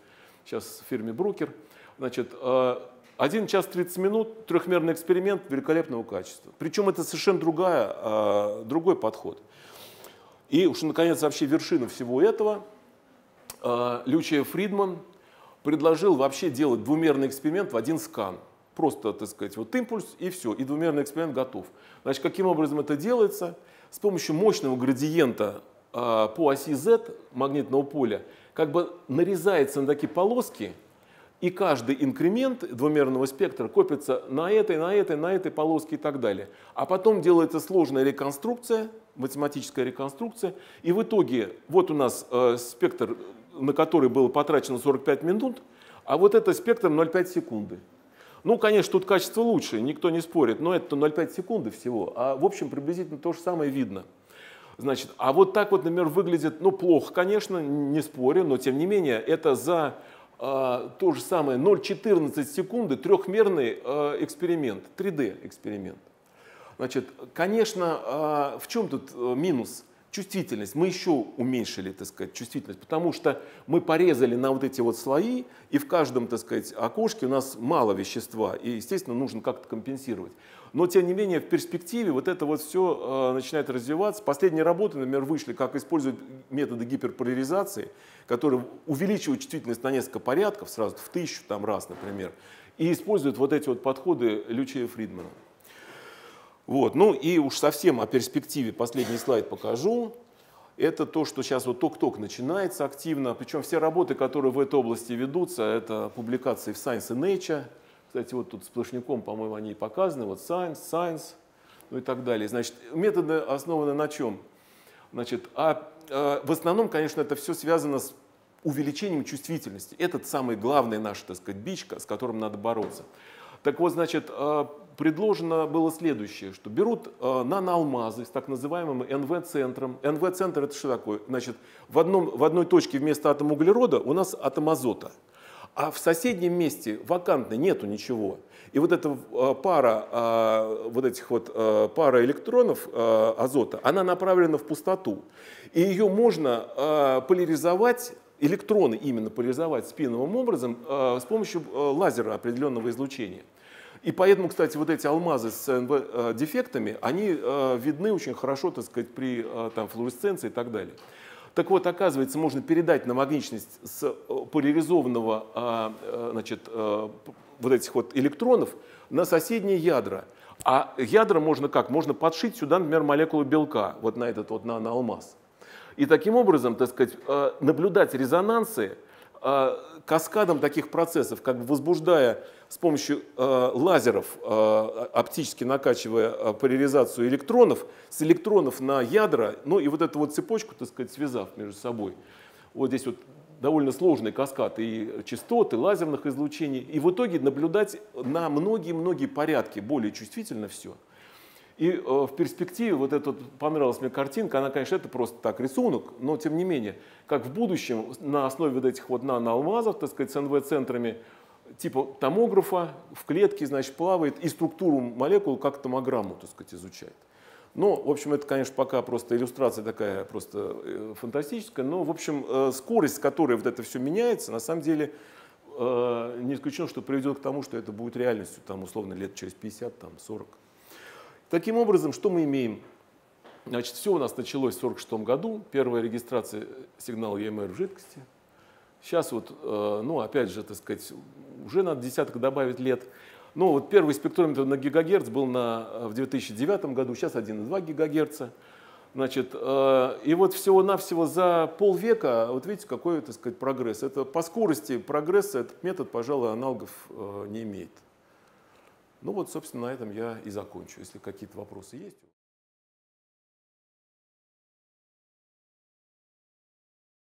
сейчас в фирме Брукер. Значит, э, 1 час 30 минут, трехмерный эксперимент великолепного качества. Причем это совершенно другая, другой подход. И уж, наконец, вообще вершина всего этого, Лючия Фридман предложил вообще делать двумерный эксперимент в один скан – Просто, так сказать, вот импульс и все, и двумерный эксперимент готов. Значит, каким образом это делается? С помощью мощного градиента э, по оси Z магнитного поля как бы нарезается на такие полоски, и каждый инкремент двумерного спектра копится на этой, на этой, на этой полоске и так далее. А потом делается сложная реконструкция, математическая реконструкция, и в итоге вот у нас э, спектр, на который было потрачено 45 минут, а вот это спектр 0,5 секунды. Ну, конечно, тут качество лучше, никто не спорит, но это 0,5 секунды всего. А в общем приблизительно то же самое видно. Значит, а вот так вот, например, выглядит, ну, плохо, конечно, не спорю, но тем не менее, это за э, то же самое 0,14 секунды трехмерный э, эксперимент, 3D эксперимент. Значит, конечно, э, в чем тут минус? Чувствительность, мы еще уменьшили, так сказать, чувствительность, потому что мы порезали на вот эти вот слои, и в каждом, так сказать, окошке у нас мало вещества, и, естественно, нужно как-то компенсировать. Но, тем не менее, в перспективе вот это вот все э, начинает развиваться. Последние работы, например, вышли, как использовать методы гиперполяризации, которые увеличивают чувствительность на несколько порядков, сразу в тысячу там, раз, например, и используют вот эти вот подходы Лючия Фридмана. Вот. Ну и уж совсем о перспективе последний слайд покажу. Это то, что сейчас вот ток-ток начинается активно. Причем все работы, которые в этой области ведутся, это публикации в Science и Nature. Кстати, вот тут сплошняком, по-моему, они показаны. Вот Science, Science, ну и так далее. Значит, методы основаны на чем? Значит, а, а в основном, конечно, это все связано с увеличением чувствительности. Это самый главный наш, так сказать, бичка, с которым надо бороться. Так вот, значит, а, предложено было следующее, что берут э, наноалмазы с так называемым НВ-центром. НВ-центр это что такое? Значит, в, одном, в одной точке вместо атома углерода у нас атом азота, а в соседнем месте вакантно нету ничего. И вот эта э, пара э, вот этих вот пара электронов азота, она направлена в пустоту. И ее можно поляризовать электроны именно поляризовать спиновым образом с помощью лазера определенного излучения. И поэтому, кстати, вот эти алмазы с НВ-дефектами, они э, видны очень хорошо, так сказать, при э, там, флуоресценции и так далее. Так вот, оказывается, можно передать на магничность с э, поляризованного значит, вот этих вот электронов на соседние ядра. А ядра можно как? Можно подшить сюда, например, молекулу белка, вот на этот вот на, на алмаз. И таким образом, так сказать, наблюдать резонансы каскадом таких процессов, как бы возбуждая с помощью э, лазеров, э, оптически накачивая э, поляризацию электронов, с электронов на ядра, ну и вот эту вот цепочку, так сказать, связав между собой. Вот здесь вот довольно сложный каскад и частот, и лазерных излучений. И в итоге наблюдать на многие-многие порядки более чувствительно все. И э, в перспективе вот эта понравилась мне картинка, она, конечно, это просто так рисунок, но тем не менее, как в будущем на основе вот этих вот наноалмазов, так сказать, с НВ-центрами, типа томографа в клетке, значит, плавает и структуру молекул как томограмму, так сказать, изучает. Но, в общем, это, конечно, пока просто иллюстрация такая просто э, фантастическая, но, в общем, э, скорость, с которой вот это все меняется, на самом деле, не исключено, что приведет к тому, что это будет реальностью, там, условно, лет через 50, там, 40. Таким образом, что мы имеем? Значит, все у нас началось в 1946 году, первая регистрация сигнала EMR в жидкости. Сейчас вот, э, ну, опять же, так сказать, уже надо десяток добавить лет. Ну, вот первый спектрометр на гигагерц был на, в 2009 году, сейчас 1,2 гигагерца. Значит, э, и вот всего-навсего за полвека, вот видите, какой, так сказать, прогресс. Это по скорости прогресса этот метод, пожалуй, аналогов э, не имеет. Ну вот, собственно, на этом я и закончу. Если какие-то вопросы есть.